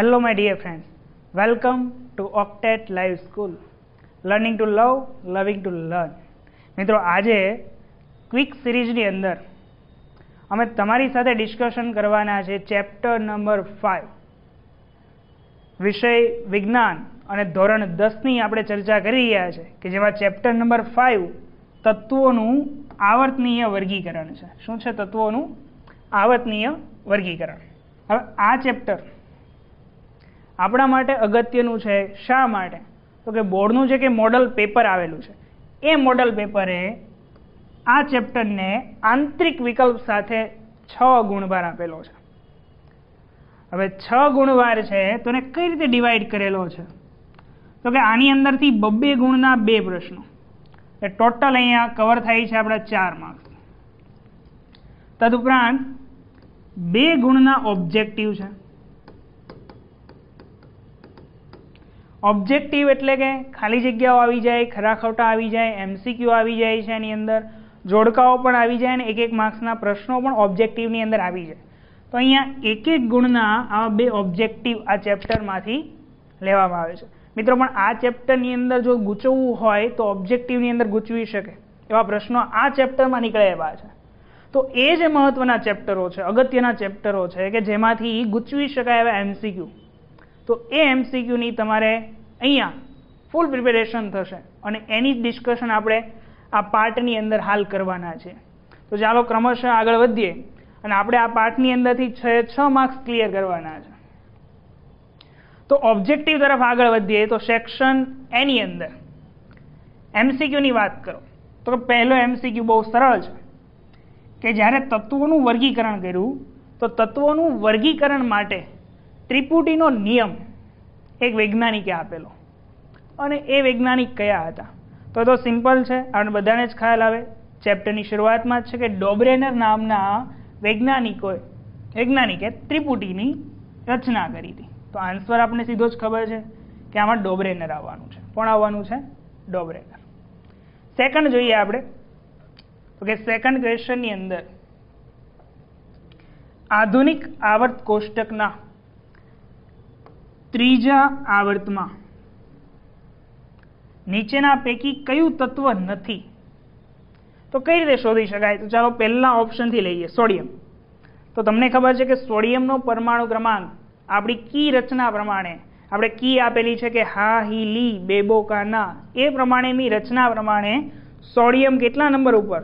Hello, my dear friends. Welcome to Octet Live School. Learning to love, loving to learn. મિત્રો આજે quick સિરીઝની અંદર અમે તમારી સાથે ડિસ્કશન કરવાના છે ચેપ્ટર નંબર ફાઇવ વિષય વિજ્ઞાન અને ધોરણ દસની આપણે ચર્ચા કરી રહ્યા છે કે જેમાં ચેપ્ટર નંબર ફાઇવ તત્વોનું આવર્તનીય વર્ગીકરણ છે શું છે તત્વોનું આવર્તનીય વર્ગીકરણ હવે આ ચેપ્ટર આપણા માટે અગત્યનું છે શા માટે? તો કે બોર્ડનું જે કે મોડલ પેપર આવેલું છે, એ મોડલ પેપરે આ ચેપ્ટરને આંતરિક વિકલ્પ સાથે છ ગુણવાર આપેલો છે. હવે છ ગુણવાર છે તો એને કઈ રીતે ડિવાઈડ કરેલો છે? તો કે આની અંદરથી બબ્બે ગુણના બે પ્રશ્નો. એ ટોટલ અહીંયા કવર થાય છે આપણા ચાર માર્ક્સ તદુપરાંત બે ગુણના ઓબ્જેક્ટિવ છે. ઓબ્જેક્ટિવ એટલે કે ખાલી જગ્યાઓ આવી જાય, ખરા ખોટા આવી જાય એમસીક્યુ આવી જાય છે એની અંદર, જોડકાઓ પણ આવી જાય અને એક એક માર્ક્સના પ્રશ્નો પણ ઓબ્જેક્ટિવની અંદર આવી જાય. તો અહીંયા એક એક ગુણના આ બે ઓબ્જેક્ટિવ આ ચેપ્ટરમાંથી લેવામાં આવે છે. મિત્રો, પણ આ ચેપ્ટરની અંદર જો ગૂંચવવું હોય તો ઓબ્જેક્ટિવની અંદર ગૂંચવી શકે. એવા પ્રશ્નો આ ચેપ્ટરમાં નીકળે એવા છે. તો એ જે મહત્વના ચેપ્ટરો છે, અગત્યના ચેપ્ટરો છે કે જેમાંથી ગૂંચવી શકાય એવા એમસીક્યુ તો એ એમસીક્યુની તમારે અહીંયા ફૂલ પ્રિપેરેશન થશે. અને એની જ ડિસ્કશન આપણે આ પાર્ટની અંદર હાલ કરવાના છે. તો ચાલો ક્રમશઃ આગળ વધીએ. અને આપણે આ પાર્ટની અંદરથી છ છ માર્ક્સ ક્લિયર કરવાના છે. તો ઓબ્જેક્ટિવ તરફ આગળ વધીએ. તો સેક્શન એની અંદર એમસીક્યુની વાત કરો. તો પહેલો એમસીક્યુ બહુ સરળ છે. કે જ્યારે તત્વોનું વર્ગીકરણ કર્યું, તો તત્વોનું વર્ગીકરણ માટે ત્રિપુટીનો નિયમ એક વૈજ્ઞાનિકે આપેલો. અને એ વૈજ્ઞાનિક કયા હતા? તો તો સિમ્પલ છે, આપણે બધાને જ ખ્યાલ આવે. ચેપ્ટરની શરૂઆતમાં જ છે કે ડોબ્રેનર નામના વૈજ્ઞાનિકોએ, વૈજ્ઞાનિકે ત્રિપુટીની રચના કરી હતી. તો આન્સર આપણે સીધો જ ખબર છે કે આમાં ડોબ્રેનર આવવાનું છે. કોણ આવવાનું છે? ડોબ્રેનર. સેકન્ડ જોઈએ આપણે. તો કે સેકન્ડ ક્વેશ્ચનની અંદર આધુનિક આવર્ત કોષ્ટકના ત્રીજા આવર્તમાં. નીચેના પૈકી કયું તત્વ નથી? તો કઈ રીતે શોધી શકાય? તો ચાલો પહેલા ઓપ્શનથી લઈએ, સોડિયમ. તો તમને ખબર છે કે સોડિયમનો પરમાણુ ક્રમાંક આપણી કી રચના પ્રમાણે, આપણે કી આપેલી છે કે હા, હી, લી બેબો કા એ પ્રમાણેની રચના પ્રમાણે સોડિયમ કેટલા નંબર ઉપર?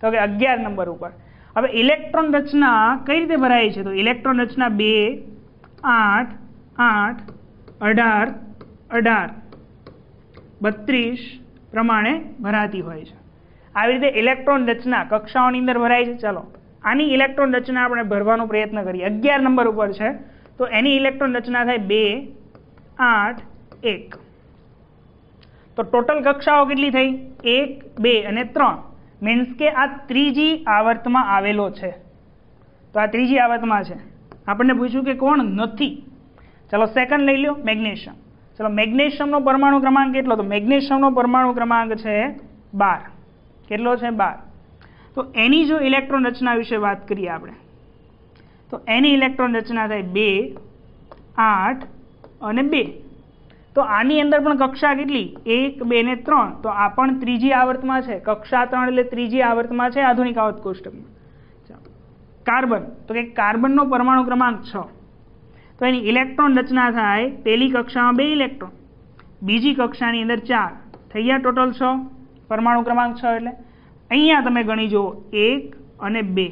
તો કે અગિયાર નંબર ઉપર. હવે ઇલેક્ટ્રોન રચના કઈ રીતે ભરાય છે? તો ઇલેક્ટ્રોન રચના બે, આઠ આઠ, અઢાર અઢાર. બત્રીસ પ્રમાણે ભરાતી હોય છે. આવી રીતે ઇલેક્ટ્રોન રચના કક્ષાઓની અંદર ભરાય છે. ચાલો, આની ઇલેક્ટ્રોન રચના આપણે ભરવાનો પ્રયત્ન કરીએ. અગિયાર નંબર ઉપર છે. તો એની ઇલેક્ટ્રોન રચના થાય બે, આઠ, એક. તો ટોટલ કક્ષાઓ કેટલી થઈ? એક, બે અને ત્રણ. મીન્સ કે આ ત્રીજી આવર્તમાં આવેલો છે. તો આ ત્રીજી આવર્તમાં છે. આપણને પૂછ્યું કે કોણ? નથી. ચલો સેકન્ડ લઈ લો મેગ્નેશિયમ ચલો મેગ્નેશિયમનો પરમાણુ ક્રમાંક કેટલો? તો મેગ્નેશિયમનો પરમાણુ ક્રમાંક છે બાર. કેટલો છે? બાર. તો એની જો ઇલેક્ટ્રોન રચના વિશે વાત કરીએ આપણે, તો એની ઇલેક્ટ્રોન રચના થાય બે, આઠ અને બે. તો આની અંદર પણ કક્ષા કેટલી? એક, બે ને ત્રણ. તો આ પણ ત્રીજી આવર્તમાં છે. કક્ષા ત્રણ એટલે ત્રીજી આવર્તમાં છે આધુનિક આવર્ત કોષ્ટકમાં. કાર્બન. તો કે કાર્બનનો પરમાણુ ક્રમાંક છ. તો એની ઇલેક્ટ્રોન રચના થાય પહેલી કક્ષામાં બે ઇલેક્ટ્રોન બીજી કક્ષાની અંદર ચાર. થઈ ગયા ટોટલ છ. પરમાણુ ક્રમાંક છ એટલે. અહીંયા તમે ગણી જુઓ, એક અને બે.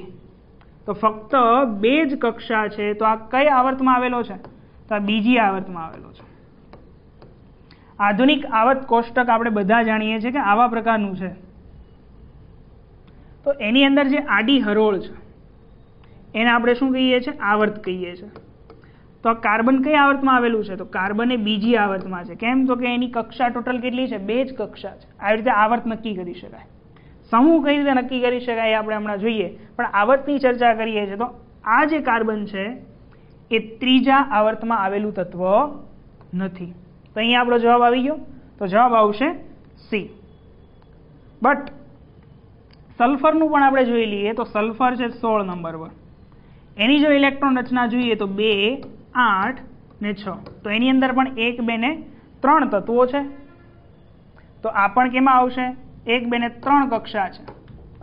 તો ફક્ત બે જ કક્ષા છે, તો આ કઈ આવર્તમાં આવેલો છે? તો આ બીજી આવર્તમાં આવેલો છે. આધુનિક આવર્ત કોષ્ટક આપણે બધા જાણીએ છીએ કે આવા પ્રકારનું છે. તો એની અંદર જે આડી હરોળ છે, એને આપણે શું કહીએ છીએ? આવર્ત કહીએ છીએ. તો આ કાર્બન કઈ આવર્તમાં આવેલું છે? તો કાર્બન એ બીજી આવર્તમાં છે. કેમ? તો કે એની કક્ષા ટોટલ કેટલી છે? બે જ કક્ષા છે. આવી રીતે આવર્ત નક્કી કરી શકાય. સમૂહ કઈ રીતે નક્કી કરી શકાય એ આપણે હમણાં જોઈએ. પણ આવર્તની ચર્ચા કરીએ છીએ તો આ જે કાર્બન છે, એ ત્રીજા આવર્તમાં આવેલું તત્વ નથી. તો અહીંયા આપણો જવાબ આવી ગયો. તો જવાબ આવશે સી બટ સલ્ફરનું પણ આપણે જોઈ લઈએ તો સલ્ફર છે સોળ નંબર પર. એની જો ઇલેક્ટ્રોન રચના જોઈએ તો બે આઠ ને છ. તો એની અંદર પણ એક, બે ને ત્રણ તત્વો છે. તો આ પણ કેમાં આવશે? એક, બે ને ત્રણ કક્ષા છે.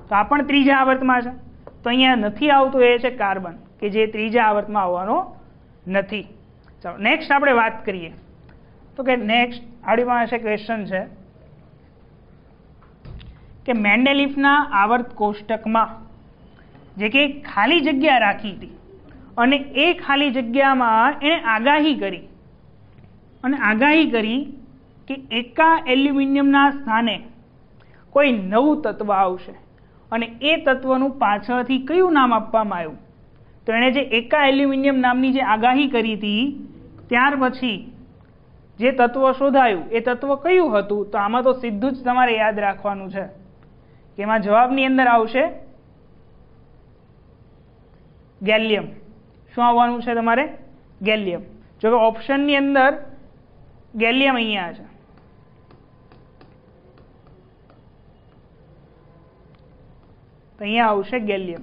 તો આ પણ ત્રીજા આવર્તમાં છે. તો અહીંયા નથી આવતું એ છે કાર્બન, કે જે ત્રીજા આવર્તમાં આવવાનો નથી. ચાલો નેક્સ્ટ આપણે વાત કરીએ. તો કે નેક્સ્ટ આપણી પાસે ક્વેશ્ચન છે, કે મેન્ડેલિફના આવર્ત કોષ્ટકમાં જે કે ખાલી જગ્યા રાખી હતી. અને એ ખાલી જગ્યામાં એણે આગાહી કરી. અને આગાહી કરી કે એકા એલ્યુમિનિયમના સ્થાને કોઈ નવું તત્વ આવશે. અને એ તત્વનું પાછળથી કયું નામ આપવામાં આવ્યું? તો એણે જે એકા એલ્યુમિનિયમ નામની જે આગાહી કરી હતી, ત્યાર પછી જે તત્વ શોધાયું, એ તત્વ કયું હતું? તો આમાં તો સીધું જ તમારે યાદ રાખવાનું છે કે એમાં જવાબની અંદર આવશે ગેલિયમ. શું આવવાનું છે તમારે? ગેલિયમ. જો કે ઓપ્શનની અંદર ગેલિયમ અહીંયા છે. તો અહીંયા આવશે ગેલિયમ.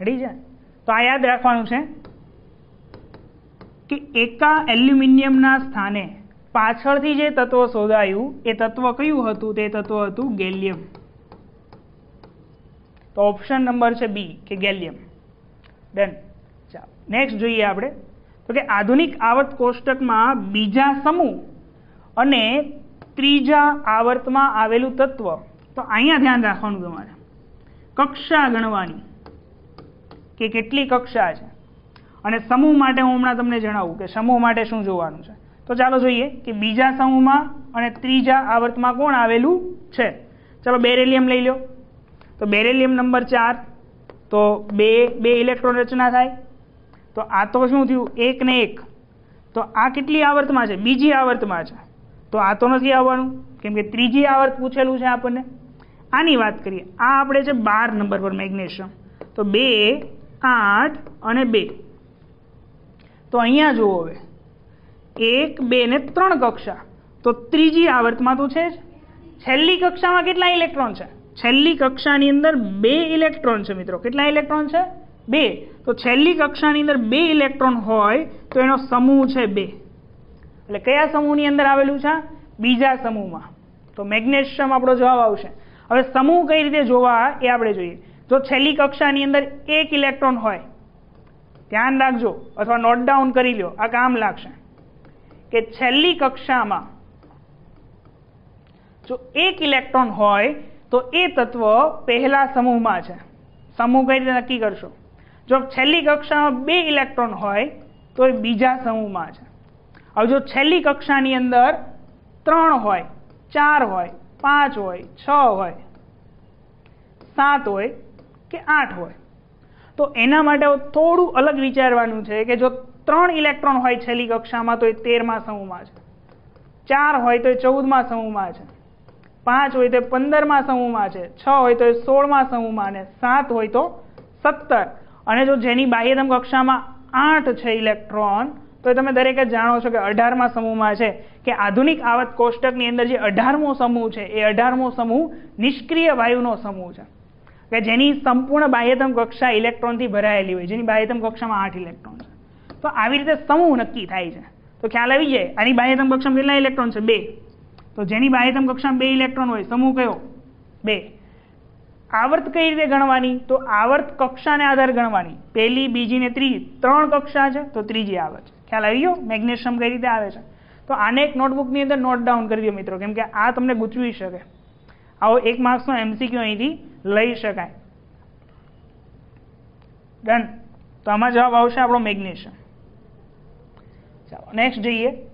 રેડી છે? તો આ યાદ રાખવાનું છે કે એકા એલ્યુમિનિયમના સ્થાને પાછળથી જે તત્વ શોધાયું, એ તત્વ કયું હતું? તે તત્વ હતું ગેલિયમ. તો ઓપ્શન નંબર છે બી કે ગેલિયમ. ડન ચાલો. નેક્સ્ટ જોઈએ આપણે. તો કે આધુનિક આવર્ત કોષ્ટકમાં બીજા સમૂહ અને ત્રીજા આવર્તમાં આવેલું તત્વ. તો અહીંયા ધ્યાન રાખવાનું તમારે. કક્ષા ગણવાની. કે કેટલી કક્ષા છે. અને સમૂહ માટે હું હમણાં તમને જણાવું કે સમૂહ માટે શું જોવાનું છે. તો ચાલો જોઈએ કે બીજા સમૂહમાં અને ત્રીજા આવર્તમાં કોણ આવેલું છે. ચાલો બેરેલિયમ લઈ લો. તો બેરેલિયમ નંબર ચાર. તો બે બે ઇલેક્ટ્રોન રચના થાય. તો આ તો શું થયું? એક ને એક. તો આ કેટલી આવર્તમાં છે? બીજી આવર્તમાં છે. તો આ તો નથી આવવાનું. કેમ કે ત્રીજી આવર્ત પૂછેલું છે આપણને. આની વાત કરીએ. આ આપણે છે બાર નંબર પર મેગ્નેશિયમ. તો બે, આઠ અને બે. તો અહીંયા જુઓ હવે. એક, બે ને ત્રણ કક્ષા. તો ત્રીજી આવર્તમાં તો છે જ. છેલ્લી કક્ષામાં કેટલા ઇલેક્ટ્રોન છે? છેલ્લી કક્ષાની અંદર બે ઇલેક્ટ્રોન છે મિત્રો. કેટલા ઇલેક્ટ્રોન છે? બે. તો છેલ્લી કક્ષાની અંદર બે ઇલેક્ટ્રોન હોય તો એનો સમૂહ છે બે. એટલે કયા સમૂહની અંદર આવેલું છે? બીજા સમૂહમાં. તો મેગ્નેશિયમ આપણો જવાબ આવશે. હવે સમૂહ કઈ રીતે જોવા એ આપણે જોઈએ. જો છેલ્લી કક્ષાની અંદર એક ઇલેક્ટ્રોન હોય, ધ્યાન રાખજો, અથવા નોટ ડાઉન કરી લો આ કામ લાગશે. કે છેલ્લી કક્ષામાં જો એક ઇલેક્ટ્રોન હોય તો એ તત્વ પહેલા સમૂહમાં છે. સમૂહ કઈ રીતે નક્કી કરશો? જો છેલ્લી કક્ષામાં બે ઇલેક્ટ્રોન હોય, તો એ બીજા સમૂહમાં છે. હવે જો છેલ્લી કક્ષાની અંદર ત્રણ હોય, ચાર હોય, પાંચ હોય, છ હોય, સાત હોય કે આઠ હોય, તો એના માટે થોડું અલગ વિચારવાનું છે કે જો ત્રણ ઇલેક્ટ્રોન હોય છેલ્લી કક્ષામાં, તો એ તેરમા સમૂહમાં છે. ચાર હોય, તો એ ચૌદમા સમૂહમાં છે. પાંચ હોય તો પંદરમાં સમૂહમાં છે, છ હોય તો એ સોળમાં સમૂહમાં અને સાત હોય તો સત્તર. અને જો જેની બાહ્યતમ કક્ષામાં આઠ છે ઇલેક્ટ્રોન, તો તમે દરેક જ જાણો છો કે અઢારમા સમૂહમાં છે કે આધુનિક આવત કોષ્ટકની અંદર જે અઢારમો સમૂહ છે, એ અઢારમો સમૂહ નિષ્ક્રિય વાયુનો સમૂહ છે. કે જેની સંપૂર્ણ બાહ્યતમ કક્ષા ઇલેક્ટ્રોનથી ભરાયેલી હોય, જેની બાહ્યતમ કક્ષામાં આઠ ઇલેક્ટ્રોન છે. તો આવી રીતે સમૂહ નક્કી થાય છે. તો ખ્યાલ આવી જાય, આની બાહ્યતમ કક્ષામાં કેટલા ઇલેક્ટ્રોન છે? બે. તો જેની બાહ્યતમ કક્ષામાં બે ઇલેક્ટ્રોન હોય, સમૂહ કયો? બે. આવર્ત કઈ રીતે ગણવાની? તો આવર્ત કક્ષાને આધારે ગણવાની. પહેલી, બીજી ને ત્રીજી. ત્રણ કક્ષા છે, તો ત્રીજી આવે છે. ખ્યાલ આવી ગયો? મેગ્નેશિયમ કઈ રીતે આવે છે? તો આને એક નોટબુકની અંદર નોટ ડાઉન કરી દો મિત્રો, કેમ કે આ તમને ગૂંચવી શકે. આવો એક માર્ક્સનો એમસીક્યુ અહીંથી લઈ શકાય. ડન તો આમાં જવાબ આવશે આપણો મેગ્નેશિયમ. ચાલો નેક્સ્ટ જઈએ.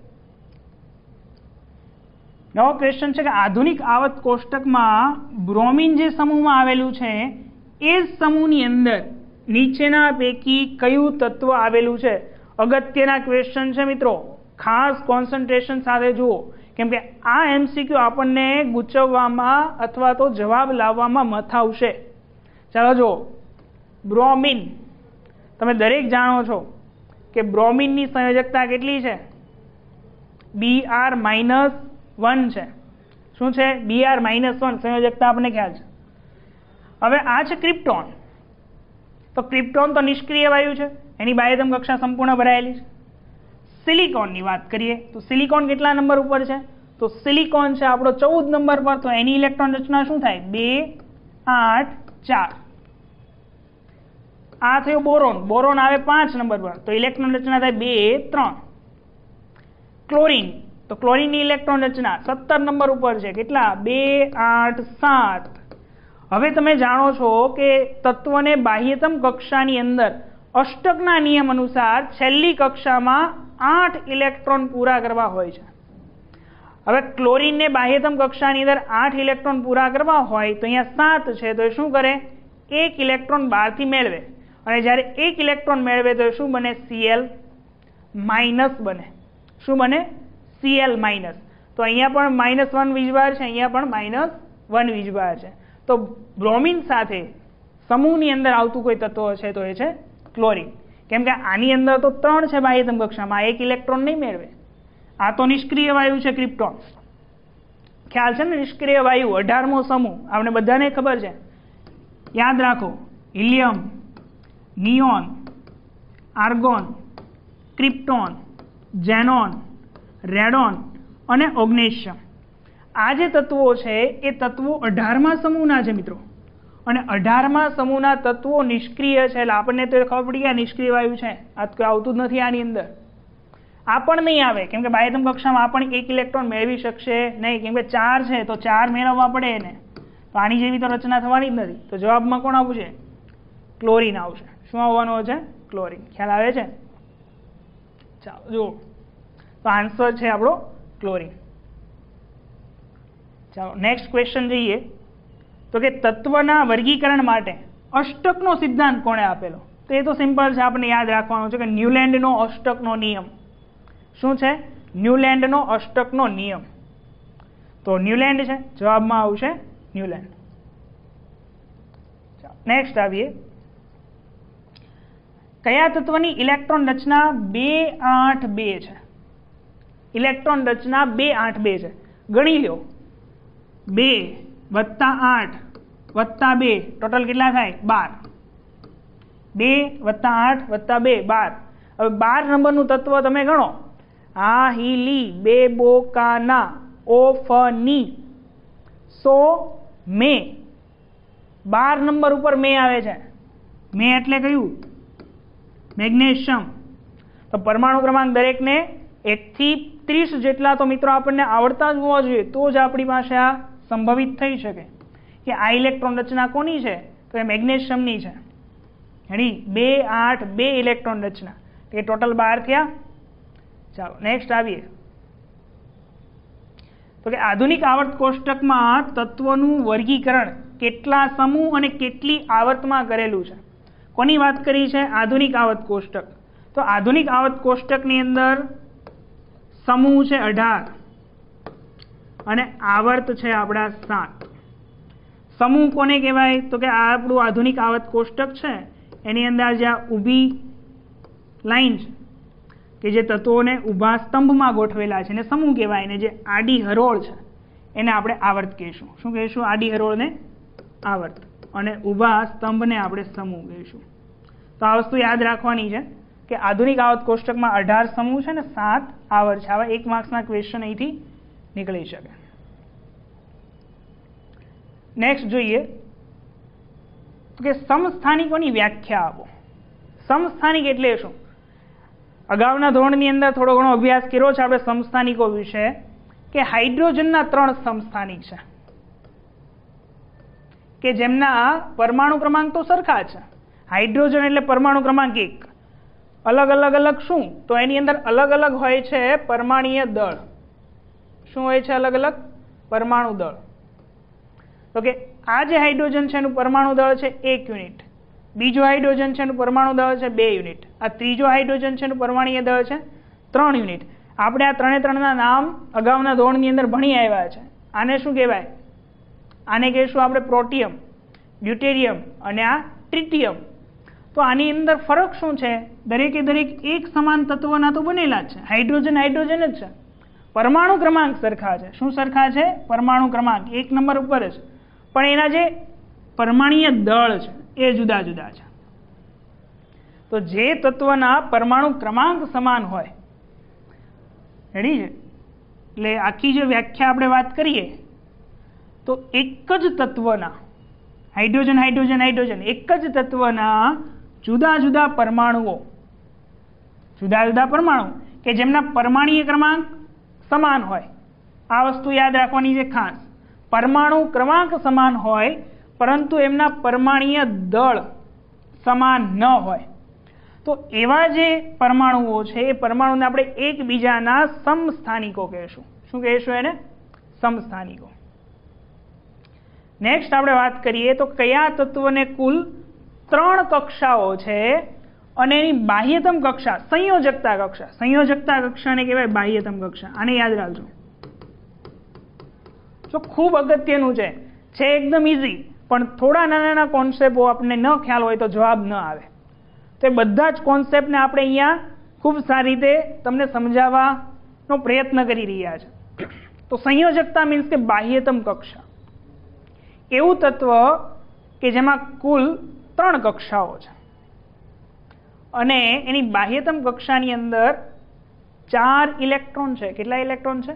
નવો ક્વેશ્ચન છે કે આધુનિક આવત કોષ્ટકમાં બ્રોમિન જે સમૂહમાં આવેલું છે, એ જ સમૂહની અંદર નીચેના પૈકી કયું તત્વ આવેલું છે? અગત્યના ક્વેશ્ચન છે મિત્રો, ખાસ કોન્સન્ટ્રેશન સાથે જુઓ. કેમ કે આ એમસીક્યુ આપણને ગૂંચવવામાં અથવા તો જવાબ લાવવામાં મથાવશે ચાલો જુઓ. બ્રોમિન. તમે દરેક જાણો છો કે બ્રોમિનની સંયોજકતા કેટલી છે? બી આર માઇનસ વન છે. શું છે? બી આર માઇનસ વન સંયોજકતા આપણને ખ્યાલ છે. હવે આ છે ક્રિપ્ટોન. તો ક્રિપ્ટોન તો નિષ્ક્રિય વાયુ છે. એની બાયદમ કક્ષા સંપૂર્ણ ભરાયેલી છે. સિલિકોનની વાત કરીએ, તો સિલિકોન કેટલા નંબર ઉપર છે? તો સિલિકોન છે આપણો ચૌદ નંબર પર. તો એની ઇલેક્ટ્રોન રચના શું થાય? બે, આઠ, ચાર. આ થયો બોરોન. બોરોન આવે પાંચ નંબર પર. તો ઇલેક્ટ્રોન રચના થાય બે, ત્રણ. ક્લોરીન. તો ક્લોરીનની ઇલેક્ટ્રોન રચના સત્તર નંબર ઉપર છે. કેટલા? બે, આઠ, સાત. હવે તમે જાણો છો કે તત્વને બાહ્યતમ કક્ષાની અંદર અષ્ટકના નિયમ અનુસાર છેલ્લી કક્ષામાં આઠ ઇલેક્ટ્રોન પૂરા કરવા હોય છે. હવે ક્લોરીનને બાહ્યતમ કક્ષાની અંદર આઠ ઇલેક્ટ્રોન પૂરા કરવા હોય તો અહીંયા સાત છે, તો એ શું કરે? એક ઇલેક્ટ્રોન બહારથી મેળવે. અને જ્યારે એક ઇલેક્ટ્રોન મેળવે તો શું બને? સીએલ માઇનસ બને. શું બને? સીએલ માઇનસ તો અહીંયા પણ માઇનસ વન વીજભાર છે, અહીંયા પણ માઇનસ વન વીજભાર છે. તો બ્રોમિન સાથે સમૂહની અંદર આવતું કોઈ તત્વ છે તો એ છે ક્લોરિન કેમ કે આની અંદર તો ત્રણ છે બાહ્યતમ કક્ષામાં એક ઇલેક્ટ્રોન નહીં મેળવે. આ તો નિષ્ક્રિય વાયુ છે ક્રિપ્ટોન ખ્યાલ છે ને નિષ્ક્રિય વાયુ, અઢારમો સમૂહ, આપણે બધાને ખબર છે. યાદ રાખો, helium, neon, argon, krypton xenon radon અને ઓગ્નેશિયમ આ જે તત્વો છે, એ તત્વો અઢારમા સમૂહના છે મિત્રો. અને અઢારમા સમૂહના તત્વો નિષ્ક્રિય છે એટલે આપણને તો ખબર પડી ગયા, નિષ્ક્રિય વાયુ છે. આ તો આવતું જ નથી આની અંદર. આ પણ નહીં આવે. કેમ કે બાહ્યતમ કક્ષામાં આ પણ એક ઇલેક્ટ્રોન મેળવી શકશે નહીં. કેમ કે ચાર છે, તો ચાર મેળવવા પડે એને. આની જેવી તો રચના થવાની જ નથી. તો જવાબમાં કોણ આવશે? ક્લોરિન આવશે. શું આવવાનું છે ક્લોરિન. ખ્યાલ આવે છે? ચાલો, જુઓ. તો આન્સર છે આપણો ક્લોરિન ચાલો નેક્સ્ટ ક્વેશ્ચન જઈએ. તો કે તત્વના વર્ગીકરણ માટે અષ્ટકનો સિદ્ધાંત કોણે આપેલો? તો એ તો સિમ્પલ છે આપણે યાદ રાખવાનું છે કે ન્યુલેન્ડનો અષ્ટકનો નિયમ. શું છે? ન્યુલેન્ડનો અષ્ટકનો નિયમ. તો ન્યુલેન્ડ છે, જવાબમાં આવશે ન્યુલેન્ડ. નેક્સ્ટ આવીએ. કયા તત્વની ઇલેક્ટ્રોન રચના બે આઠ બે છે? ઇલેક્ટ્રોન રચના બે આઠ બે છે. ગણી લો બે વત્તા આઠ વત્તા બે. ટોટલ કેટલા થાય? બાર. બે વત્તા આઠ વત્તા બે, બાર. હવે બાર નંબરનું તત્વ તમે ગણો. આ હિલી બે બોકાના કા ના ઓ ફ ની સો મે. બાર નંબર ઉપર મે આવે છે. મે એટલે કયું? મેગ્નેશિયમ. તો પરમાણુ ક્રમાંક દરેકને એકથી ત્રીસ જેટલા તો મિત્રો આપણને આવડતા જ હોવા જોઈએ, તો જ આપણી પાસે આ સંભવિત થઈ શકે. કે આ ઇલેક્ટ્રોન રચના કોની છે? તો એ મેગ્નેશિયમની છે. એની બે, આઠ, બે ઇલેક્ટ્રોન રચના. એ ટોટલ બાર થયા. ચાલો, નેક્સ્ટ આવીએ. તો કે આધુનિક આવર્ત કોષ્ટકમાં તત્વનું વર્ગીકરણ કેટલા સમૂહ અને કેટલી આવર્તમાં કરેલું છે? કોની વાત કરી છે? આધુનિક આવર્ત કોષ્ટક. તો આધુનિક આવર્ત કોષ્ટકની અંદર સમૂહ છે અઢાર. અને આવર્ત છે આપણા સાત. સમૂહ કોને કહેવાય? તો કે આ આપણું આધુનિક આવર્ત કોષ્ટક છે. એની અંદર જે આ ઊભી લાઈન છે, કે જે તત્વોને ઊભા સ્તંભમાં ગોઠવેલા છે. એને સમૂહ કહેવાય. ને જે આડી હરોળ છે, એને આપણે આવર્ત કહીશું. શું કહીશું? આડી હરોળને આવર્ત. અને ઊભા સ્તંભને આપણે સમૂહ કહીશું. તો આ વસ્તુ યાદ રાખવાની છે. કે આધુનિક આવત કોષ્ટકમાં અઢાર સમૂહ છે ને, સાત આવર છે. આવા એક માર્ક્સના ક્વેશ્ચન અહીંથી નીકળી શકે. નેક્સ્ટ જોઈએ કે સમસ્થાનિકોની વ્યાખ્યા આપો. સમસ્થાનિક એટલે શું? અગાઉના ધોરણની અંદર થોડો ઘણો અભ્યાસ કર્યો છે આપણે સમસ્થાનિકો વિશે, કે હાઇડ્રોજનના ત્રણ સમસ્થાનિક છે. કે જેમના પરમાણુ ક્રમાંક તો સરખા છે. હાઇડ્રોજન એટલે પરમાણુ ક્રમાંક એક. અલગ અલગ અલગ શું? તો એની અંદર અલગ અલગ હોય છે પરમાણીય દળ. શું હોય છે અલગ અલગ? પરમાણુ દળ. તો કે આ જે હાઇડ્રોજન છે એનું પરમાણુ દળ છે એક યુનિટ. બીજો હાઇડ્રોજન છે એનું પરમાણુ દળ છે બે યુનિટ. આ ત્રીજો હાઇડ્રોજન છે એનું પરમાણીય દળ છે ત્રણ યુનિટ. આપણે આ ત્રણે ત્રણના નામ અગાઉના ધોરણની અંદર ભણી આવ્યા છે. આને શું કહેવાય? આને કહીશું આપણે પ્રોટિયમ, ડ્યુટેરિયમ અને આ ટ્રિટિયમ. તો આની અંદર ફરક શું છે? દરેકે દરેક એક સમાન તત્વના તો બનેલા જ છે. હાઇડ્રોજન હાઇડ્રોજન જ છે. પરમાણુ ક્રમાંક સરખા છે. શું સરખા છે? પરમાણુ ક્રમાંક. એક નંબર ઉપર જ. પણ એના જે પરમાણીય દળ છે, એ જુદા જુદા છે. તો જે તત્વના પરમાણુ ક્રમાંક સમાન હોય રેડી છે? એટલે આખી જે વ્યાખ્યા આપણે વાત કરીએ, તો એક જ તત્વના, હાઇડ્રોજન હાઇડ્રોજન હાઇડ્રોજન, એક જ તત્વના જુદા જુદા પરમાણુઓ જુદા જુદા પરમાણુ કે જેમના પરમાણીય ક્રમાંક સમાન હોય. આ વસ્તુ યાદ રાખવાની છે ખાસ. પરમાણુ ક્રમાંક સમાન હોય, પરંતુ એમના પરમાણીય દળ સમાન ન હોય. તો એવા જે પરમાણુઓ છે, એ પરમાણુને આપણે એકબીજાના સમસ્થાનિકો કહેશું. શું કહેશું એને? સમસ્થાનિકો. નેક્સ્ટ આપણે વાત કરીએ તો કયા તત્વને કુલ ત્રણ કક્ષાઓ છે? અને એની બાહ્યતમ કક્ષા, સંયોજકતા કક્ષા. સંયોજકતા કક્ષાને કહેવાય બાહ્યતમ કક્ષા. આને યાદ રાખજો. જો ખૂબ અગત્યનું છે છે એકદમ ઇઝી પણ થોડા નાના નાના કોન્સેપ્ટો આપણને ન ખ્યાલ હોય તો જવાબ ન આવે. તો એ બધા જ કોન્સેપ્ટને આપણે અહીંયા ખૂબ સારી રીતે તમને સમજાવવાનો પ્રયત્ન કરી રહ્યા છે. તો સંયોજકતા મીન્સ કે બાહ્યતમ કક્ષા. એવું તત્વ કે જેમાં કુલ ત્રણ કક્ષાઓ છે. અને એની બાહ્યતમ કક્ષાની અંદર ચાર ઇલેક્ટ્રોન છે. કેટલા ઇલેક્ટ્રોન છે?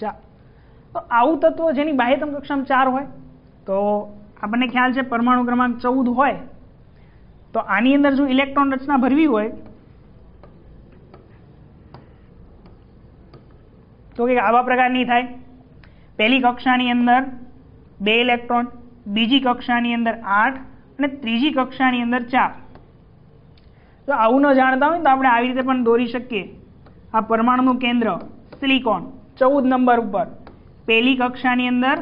ચાર. તો આવું તત્વ જેની બાહ્યતમ કક્ષામાં ચાર હોય, તો આપણને ખ્યાલ છે પરમાણુ ક્રમાંક ચૌદ હોય. તો આની અંદર જો ઇલેક્ટ્રોન રચના ભરવી હોય, તો કે આવા પ્રકારની થાય. પહેલી કક્ષાની અંદર બે ઇલેક્ટ્રોન, બીજી કક્ષાની અંદર આઠ અને ત્રીજી કક્ષાની અંદર ચાર. તો આવું ન જાણતા હોય તો આપણે આવી રીતે પણ દોરી શકીએ. આ પરમાણુનું કેન્દ્ર, સિલિકોન, ચૌદ નંબર ઉપર. પહેલી કક્ષાની અંદર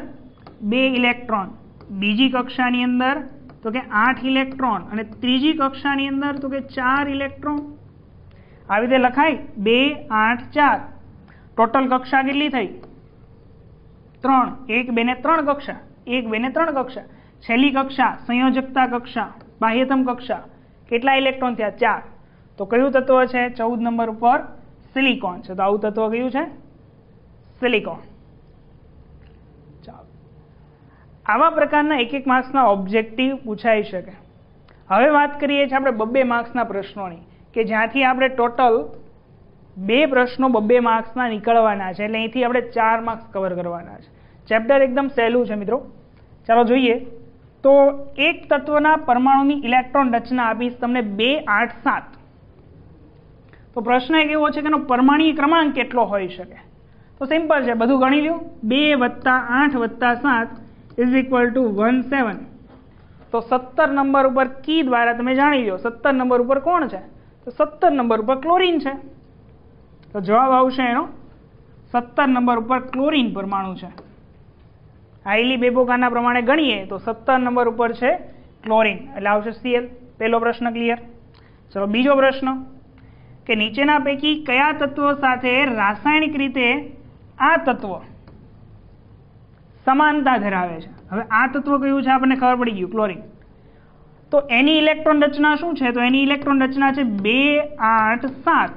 બે ઇલેક્ટ્રોન, બીજી કક્ષાની અંદર તો કે આઠ ઇલેક્ટ્રોન અને ત્રીજી કક્ષાની અંદર તો કે ચાર ઇલેક્ટ્રોન. આવી રીતે લખાય, બે, આઠ, ચાર. ટોટલ કક્ષા કેટલી થઈ? ત્રણ. એક બે ને ત્રણ કક્ષા, એક બે ને ત્રણ કક્ષા. છેલ્લી કક્ષા, સંયોજકતા કક્ષા, બાહ્યતમ કક્ષા. કેટલા ઇલેક્ટ્રોન થયા? ચાર. તો કયું તત્વ છે? ચૌદ નંબર ઉપર સિલિકોન છે. તો આવું તત્વ કયું છે? સિલિકોન. આવા પ્રકારના એક એક માર્ક્સના ઓબ્જેક્ટિવ પૂછાઈ શકે. હવે વાત કરીએ છીએ આપણે બબ્બે માર્ક્સના પ્રશ્નોની, કે જ્યાંથી આપણે ટોટલ બે પ્રશ્નો બબ્બે માર્ક્સના નીકળવાના છે. એટલે અહીંથી આપણે ચાર માર્ક્સ કવર કરવાના છે. ચેપ્ટર એકદમ સહેલું છે મિત્રો. ચાલો જોઈએ. તો એક તત્વના પરમાણુની ઇલેક્ટ્રોન રચના આપીશ તમને બે, આઠ, સાત. તો પ્રશ્ન એક એવો છે કે એનો પરમાણીય ક્રમાંક કેટલો હોઈ શકે? તો સિમ્પલ છે, બધું ગણી લ્યો. બે વત્તા આઠ વત્તા સાત is equal to one seven તો સત્તર નંબર ઉપર કી દ્વારા તમે જાણી લો સત્તર નંબર ઉપર કોણ છે? તો સત્તર નંબર ઉપર ક્લોરીન છે. તો જવાબ આવશે એનો, સત્તર નંબર ઉપર ક્લોરીન પરમાણુ છે. હાઈલી બેબોકાના પ્રમાણે ગણીએ તો સત્તર નંબર ઉપર છે ક્લોરિન. એટલે આવશે સીએલ. પહેલો પ્રશ્ન ક્લિયર. ચલો બીજો પ્રશ્ન. કે નીચેના પૈકી કયા તત્વો સાથે રાસાયણિક રીતે આ તત્વ સમાનતા ધરાવે છે? હવે આ તત્વ કયું છે? આપણને ખબર પડી ગયું, ક્લોરિન. તો એની ઇલેક્ટ્રોન રચના શું છે? તો એની ઇલેક્ટ્રોન રચના છે બે આઠ સાત.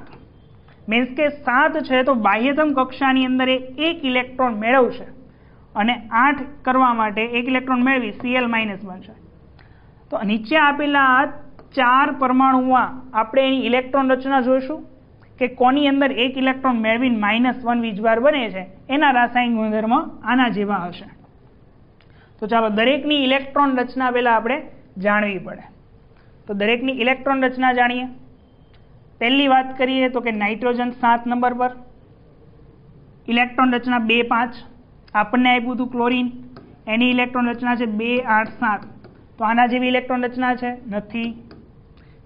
મીન્સ કે સાત છે તો બાહ્યતમ કક્ષાની અંદર એક ઇલેક્ટ્રોન મેળવશે. અને આઠ કરવા માટે એક ઇલેક્ટ્રોન મેળવી સીએલ માઇનસ બનશે. તો નીચે આપેલા ચાર પરમાણુમાં આપણે એની ઇલેક્ટ્રોન રચના જોઈશું કે કોની અંદર એક ઇલેક્ટ્રોન મેળવીને માઇનસ વન વીજભાર બને છે, એના રાસાયણિક ગુણધર્મ આના જેવા હશે. તો ચાલો દરેકની ઇલેક્ટ્રોન રચના પહેલાં આપણે જાણવી પડે. તો દરેકની ઇલેક્ટ્રોન રચના જાણીએ. પહેલી વાત કરીએ તો કે નાઇટ્રોજન સાત નંબર પર, ઇલેક્ટ્રોન રચના બે પાંચ આપણને આપ્યું હતું ક્લોરિન. એની ઇલેક્ટ્રોન રચના છે બે આઠ સાત. તો આના જેવી ઇલેક્ટ્રોન રચના છે? નથી.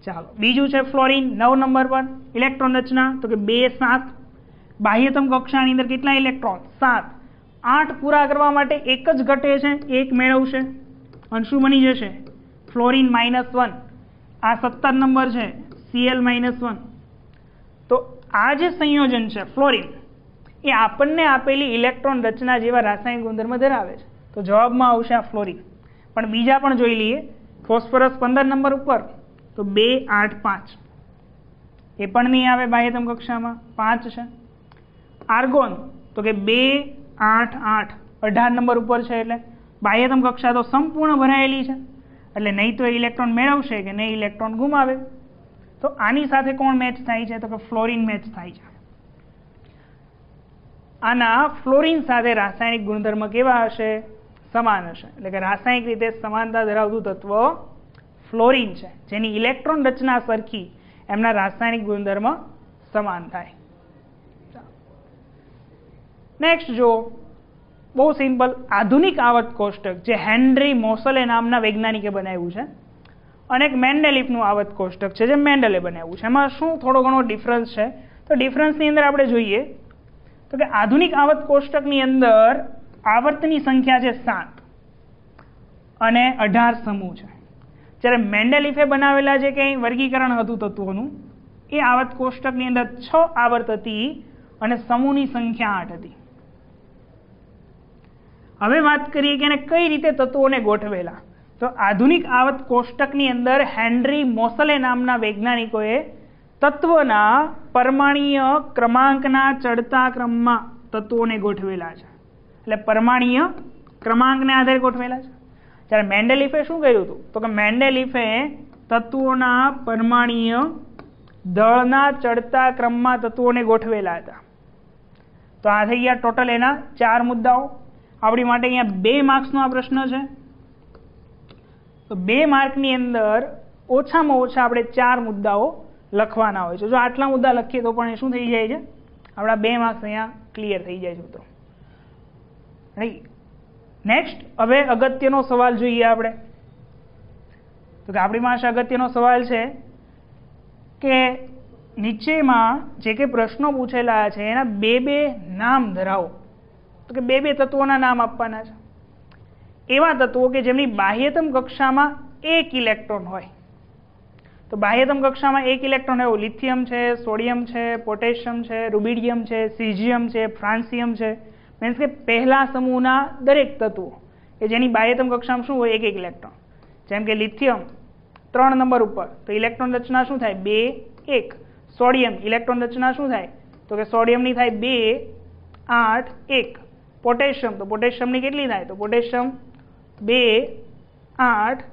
ચાલો, બીજું છે ફ્લોરિન, નવ નંબર પર. ઇલેક્ટ્રોન રચના, તો કે બે સાત. બાહ્યતમ કક્ષાની અંદર કેટલા ઇલેક્ટ્રોન? સાત. આઠ પૂરા કરવા માટે એક જ ઘટે છે, એક મેળવશે. અને બની જશે. Fluorine minus one. આ સત્તર નંબર છે સીએલ માઇનસ વન. તો આ જે સંયોજન છે, ફ્લોરિન એ આપણને આપેલી ઇલેક્ટ્રોન રચના જેવા રાસાયણિક ગુણધર્મ ધરાવે છે. તો જવાબમાં આવશે આ ફ્લોરિન. પણ બીજા પણ જોઈ લઈએ. ફોસ્ફરસ પંદર નંબર ઉપર. તો બે આઠ પાંચ. એ પણ નહીં આવે બાહ્યતમ કક્ષામાં. પાંચ છે. આર્ગોન. તો કે બે આઠ આઠ. અઢાર નંબર ઉપર છે એટલે બાહ્યતમ કક્ષા તો સંપૂર્ણ ભરાયેલી છે. એટલે નહીં તો ઇલેક્ટ્રોન મેળવશે કે નહીં ઇલેક્ટ્રોન ગુમાવે. તો આની સાથે કોણ મેચ થાય છે? તો કે ફ્લોરિન મેચ થાય છે. આના ફ્લોરિન સાથે રાસાયણિક ગુણધર્મ કેવા હશે? સમાન હશે. એટલે કે રાસાયણિક રીતે સમાનતા ધરાવતું તત્વ ફ્લોરિન છે. જેની ઇલેક્ટ્રોન રચના સરખી, એમના રાસાયણિક ગુણધર્મ સમાન થાય. નેક્સ્ટ જો, બહુ સિમ્પલ આધુનિક આવર્ત કોષ્ટક, જે હેનરી મોસલે નામના વૈજ્ઞાનિકે બનાવ્યું છે. અને એક મેન્ડેલિફનું આવર્ત કોષ્ટક છે, જે મેન્ડલે બનાવ્યું છે. એમાં શું થોડો ઘણો ડિફરન્સ છે? તો ડિફરન્સની અંદર આપણે જોઈએ તો કે આધુનિક આવર્ત કોષ્ટકની અંદર આવર્તની સંખ્યા છે સાત અને અઢાર સમૂહ છે. જ્યારે મેન્ડેલિફે બનાવેલા જે કંઈ વર્ગીકરણ હતું તત્વોનું, એ આવર્ત કોષ્ટકની અંદર છ આવર્ત હતી અને સમૂહની સંખ્યા આઠ હતી. હવે વાત કરીએ કે એને કઈ રીતે તત્વોને ગોઠવેલા? તો આધુનિક આવત કોષ્ટકની અંદર હેનરી મોસલે નામના વૈજ્ઞાનિકોએ તત્વના પરમાણીય ક્રમાંકના ચડતા ક્રમમાં તત્વોને ગોઠવેલા છે. એટલે પરમાણીય ક્રમાંકને આધારે ગોઠવેલા છે. જ્યારે મેન્ડેલિફે શું કર્યું હતું? તો કે મેન્ડેલિફે તત્વોના પરમાણીય દળના ચડતા ક્રમમાં તત્વોને ગોઠવેલા હતા. તો આ થઈ ગયા ટોટલ એના ચાર મુદ્દાઓ. આપણી માટે અહીંયા બે માર્ક્સનો આ પ્રશ્ન છે. તો બે માર્કની અંદર ઓછામાં ઓછા આપણે ચાર મુદ્દાઓ લખવાના હોય છે. જો આટલા મુદ્દા લખીએ તો પણ એ શું થઈ જાય છે? આપણા બે માર્ક્સ અહીંયા ક્લિયર થઈ જાય છે મિત્રો. નેક્સ્ટ હવે અગત્યનો સવાલ જોઈએ આપણે. તો કે આપણી પાસે અગત્યનો સવાલ છે કે નીચેમાં જે કે પ્રશ્નો પૂછેલા છે, એના બે બે નામ ધરાવો. તો કે બે બે તત્વોના નામ આપવાના છે. એવા તત્વો કે જેમની બાહ્યતમ કક્ષામાં એક ઇલેક્ટ્રોન હોય. તો બાહ્યતમ કક્ષામાં એક ઇલેક્ટ્રોન એવું, લિથિયમ છે, સોડિયમ છે, પોટેશિયમ છે, રૂબિડિયમ છે, સિઝિયમ છે, ફ્રાન્સિયમ છે. મીન્સ કે પહેલા સમૂહના દરેક તત્વો, કે જેની બાહ્યતમ કક્ષામાં શું હોય એક એક ઇલેક્ટ્રોન. જેમ કે લિથિયમ, ત્રણ નંબર ઉપર, તો ઇલેક્ટ્રોન રચના શું થાય? બે, એક. સોડિયમ, ઇલેક્ટ્રોન રચના શું થાય? તો કે સોડિયમની થાય બે, આઠ, એક. પોટેશિયમ, તો પોટેશિયમની કેટલી થાય? તો પોટેશિયમ બે, આઠ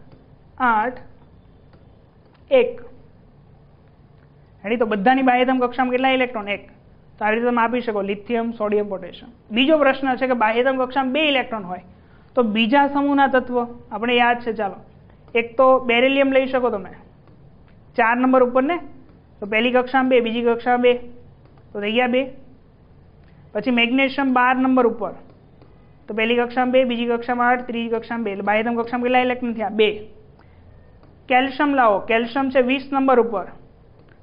આઠ એક. એની તો બધાની બાહ્યતમ કક્ષામાં કેટલા ઇલેક્ટ્રોન એક. તો આ રીતે તમે આપી શકો લિથિયમ સોડિયમ પોટેશિયમ બીજો પ્રશ્ન છે કે બાહ્યતમ કક્ષામાં બે ઇલેક્ટ્રોન હોય. તો બીજા સમૂહના તત્વ, આપણે યાદ છે, ચાલો. એક તો બેરેલિયમ લઈ શકો તમે. ચાર નંબર ઉપર ને? તો પહેલી કક્ષામાં બે, બીજી કક્ષામાં બે. તો થઈ ગયા બે. પછી મેગ્નેશિયમ બાર નંબર ઉપર. તો પહેલી કક્ષામાં બે, બીજી કક્ષામાં આઠ, ત્રીજી કક્ષામાં બે. એટલે બાહ્યતમ કક્ષામાં કેટલા ઇલેક્ટ્રોન થયા? બે. કેલ્શિયમ લાવો. કેલ્શિયમ છે વીસ નંબર ઉપર.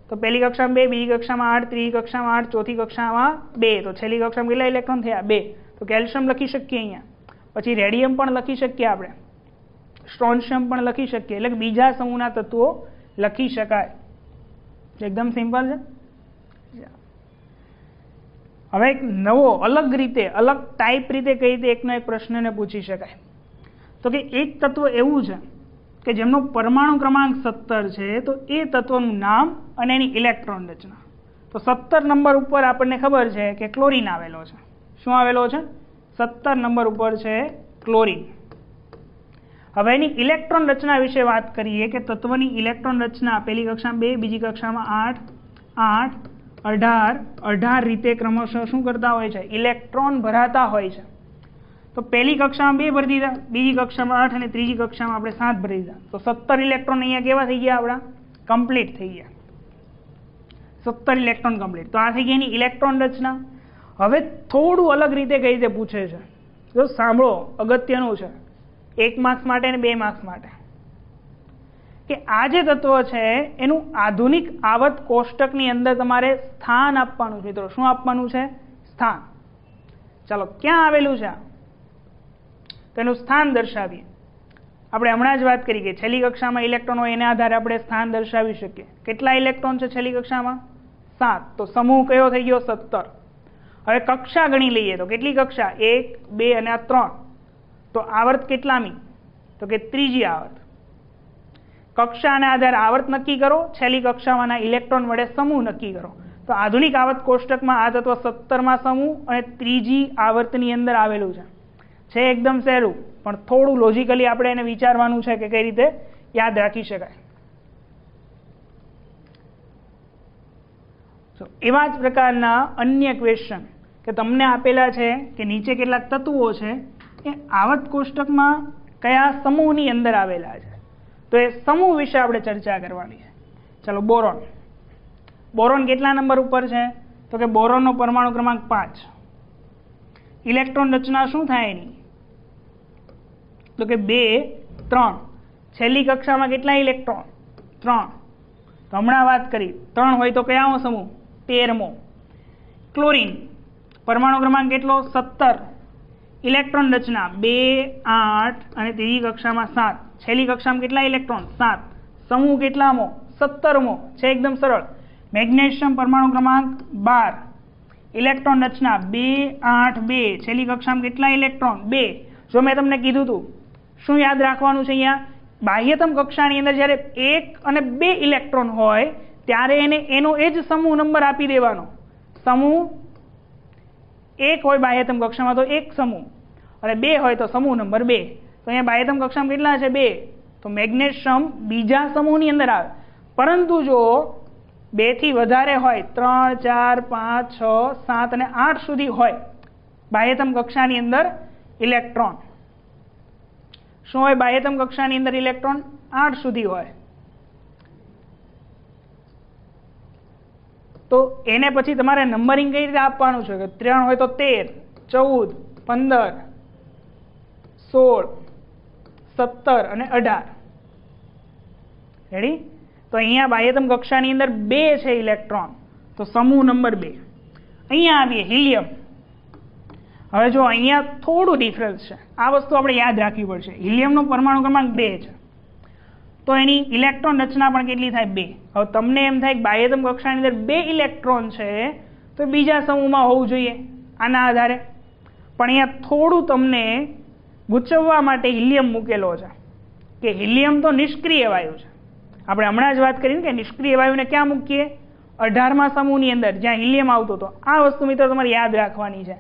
તો પહેલી કક્ષામાં બે, બીજી કક્ષામાં આઠ, ત્રીજી કક્ષામાં આઠ, ચોથી કક્ષામાં બે. તો છેલ્લી કક્ષામાં કેટલા ઇલેક્ટ્રોન થયા? બે. તો કેલ્શિયમ લખી શકીએ અહીંયા. પછી રેડિયમ પણ લખી શકીએ આપણે. સ્ટ્રોન્શિયમ પણ લખી શકીએ. એટલે બીજા સમૂહના તત્વો લખી શકાય. એકદમ સિમ્પલ છે. હવે એક નવો, અલગ રીતે, અલગ ટાઈપ રીતે કઈ રીતે એકનો એક પ્રશ્નને પૂછી શકાય. તો કે એક તત્વ એવું છે કે જેમનો પરમાણુ ક્રમાંક સત્તર છે, તો એ તત્વનું નામ અને એની ઇલેક્ટ્રોન રચના. તો સત્તર નંબર ઉપર આપણને ખબર છે કે ક્લોરિન આવેલો છે. શું આવેલો છે? સત્તર નંબર ઉપર છે ક્લોરિન. હવે એની ઇલેક્ટ્રોન રચના વિશે વાત કરીએ કે તત્વની ઇલેક્ટ્રોન રચના પહેલી કક્ષામાં બે, બીજી કક્ષામાં આઠ આઠ, અઢાર અઢાર રીતે ક્રમશઃ શું કરતા હોય છે? ઇલેક્ટ્રોન ભરાતા હોય છે. તો પહેલી કક્ષામાં બે ભરી દીધા, બીજી કક્ષામાં આઠ અને ત્રીજી કક્ષામાં આપણે સાત ભરી દીધા. તો સત્તર ઇલેક્ટ્રોન અહીંયા કેવા થઈ ગયા આપણા? કમ્પ્લીટ થઈ ગયા. સત્તર ઇલેક્ટ્રોન કમ્પ્લીટ તો આ થઈ ગઈ એની ઇલેક્ટ્રોન રચના. હવે થોડું અલગ રીતે કઈ રીતે પૂછે છે? જો સાંભળો, અગત્યનું છે. એક માર્ક્સ માટે અને બે માર્ક્સ માટે. કે આ જે તત્વ છે, એનું આધુનિક આવત કોષ્ટકની અંદર તમારે સ્થાન આપવાનું છે. મિત્રો, શું આપવાનું છે? સ્થાન. ચાલો, ક્યાં આવેલું છે તેનું સ્થાન દર્શાવીએ. આપણે હમણાં જ વાત કરી કે છેલ્લી કક્ષામાં ઇલેક્ટ્રોન હોય એના આધારે આપણે સ્થાન દર્શાવી શકીએ. કેટલા ઇલેક્ટ્રોન છે છેલ્લી કક્ષામાં? સાત. તો સમૂહ કયો થઈ ગયો? સત્તર. હવે કક્ષા ગણી લઈએ તો કેટલી કક્ષા? એક, બે અને આ ત્રણ. તો આવર્ત કેટલામી? તો કે ત્રીજી આવર્ત. કક્ષાના આધારે આવર્ત નક્કી કરો, છેલ્લી કક્ષામાંના ઇલેક્ટ્રોન વડે સમૂહ નક્કી કરો. તો આધુનિક આવર્ત કોષ્ટકમાં આ તત્વ સત્તરમાં સમૂહ અને ત્રીજી આવર્તની અંદર આવેલું છે. છે એકદમ સહેલું. પણ થોડું લોજિકલી આપણે એને વિચારવાનું છે કે કઈ રીતે યાદ રાખી શકાય. એવા જ પ્રકારના અન્ય ક્વેશ્ચન કે તમને આપેલા છે કે નીચે કેટલાક તત્વો છે એ આવત કોષ્ટકમાં કયા સમૂહની અંદર આવેલા છે. તો એ સમૂહ વિશે આપણે ચર્ચા કરવાની છે. ચાલો બોરોન બોરોન કેટલા નંબર ઉપર છે? તો કે બોરોનનો પરમાણુ ક્રમાંક પાંચ. ઇલેક્ટ્રોન રચના શું થાય એની? તો કે બે, ત્રણ. છેલ્લી કક્ષામાં કેટલા ઇલેક્ટ્રોન? ત્રણ. તો હમણાં વાત કરી. ત્રણ હોય તો કયામો સમૂહ તેરમો. ક્લોરીન. પરમાણુ ક્રમાંક કેટલો? સત્તર. ઇલેક્ટ્રોન રચના બે, આઠ અને ત્રીજી કક્ષામાં સાત. છેલ્લી કક્ષામાં કેટલા ઇલેક્ટ્રોન? સાત. સમૂહ કેટલામો? સત્તરમો. છે, એકદમ સરળ. મેગ્નેશિયમ પરમાણુ ક્રમાંક બાર. ઇલેક્ટ્રોન રચના બે, આઠ, બે. છેલ્લી કક્ષામાં કેટલા ઇલેક્ટ્રોન? બે. જો મેં તમને કીધું હતું શું યાદ રાખવાનું છે અહીંયા? બાહ્યતમ કક્ષાની અંદર જ્યારે એક અને બે ઇલેક્ટ્રોન હોય, ત્યારે એને એનો એ જ સમૂહ નંબર આપી દેવાનો. સમૂહ એક હોય બાહ્યતમ કક્ષામાં તો એક સમૂહ. અને બે હોય તો સમૂહ નંબર બે. તો અહીંયા બાહ્યતમ કક્ષામાં કેટલા છે? બે. તો મેગ્નેશિયમ બીજા સમૂહની અંદર આવે. પરંતુ જો બેથી વધારે હોય, ત્રણ, ચાર, પાંચ, છ, સાત અને આઠ સુધી હોય, બાહ્યતમ કક્ષાની અંદર ઇલેક્ટ્રોન. શું હોય બાહ્યતમ કક્ષાની અંદર ઇલેક્ટ્રોન? આઠ સુધી હોય. તો એને પછી તમારે નંબરિંગ કઈ રીતે આપવાનું છે? કે ત્રણ હોય તો તેર, ચૌદ, પંદર, સોળ, સત્તર અને અઢાર. રેડી તો અહીંયા બાહ્યતમ કક્ષાની અંદર બે છે ઇલેક્ટ્રોન. તો સમૂહ નંબર બે. અહીંયા આવીએ, હિલિયમ. હવે જો અહીંયા થોડું ડિફરન્સ છે, આ વસ્તુ આપણે યાદ રાખવી પડશે. હિલિયમનો પરમાણુ ક્રમાંક બે છે. તો એની ઇલેક્ટ્રોન રચના પણ કેટલી થાય? બે. હવે તમને એમ થાય કે બાહ્યતમ કક્ષાની અંદર બે ઇલેક્ટ્રોન છે, તો બીજા સમૂહમાં હોવું જોઈએ, આના આધારે. પણ અહીંયા થોડું તમને ગૂંચવવા માટે હિલિયમ મૂકેલો છે, કે હિલિયમ તો નિષ્ક્રિય વાયુ છે. આપણે હમણાં જ વાત કરીને કે નિષ્ક્રિય વાયુને ક્યાં મૂકીએ? અઢારમા સમૂહની અંદર, જ્યાં હિલિયમ આવતો હતો. આ વસ્તુ મિત્રો તમારે યાદ રાખવાની છે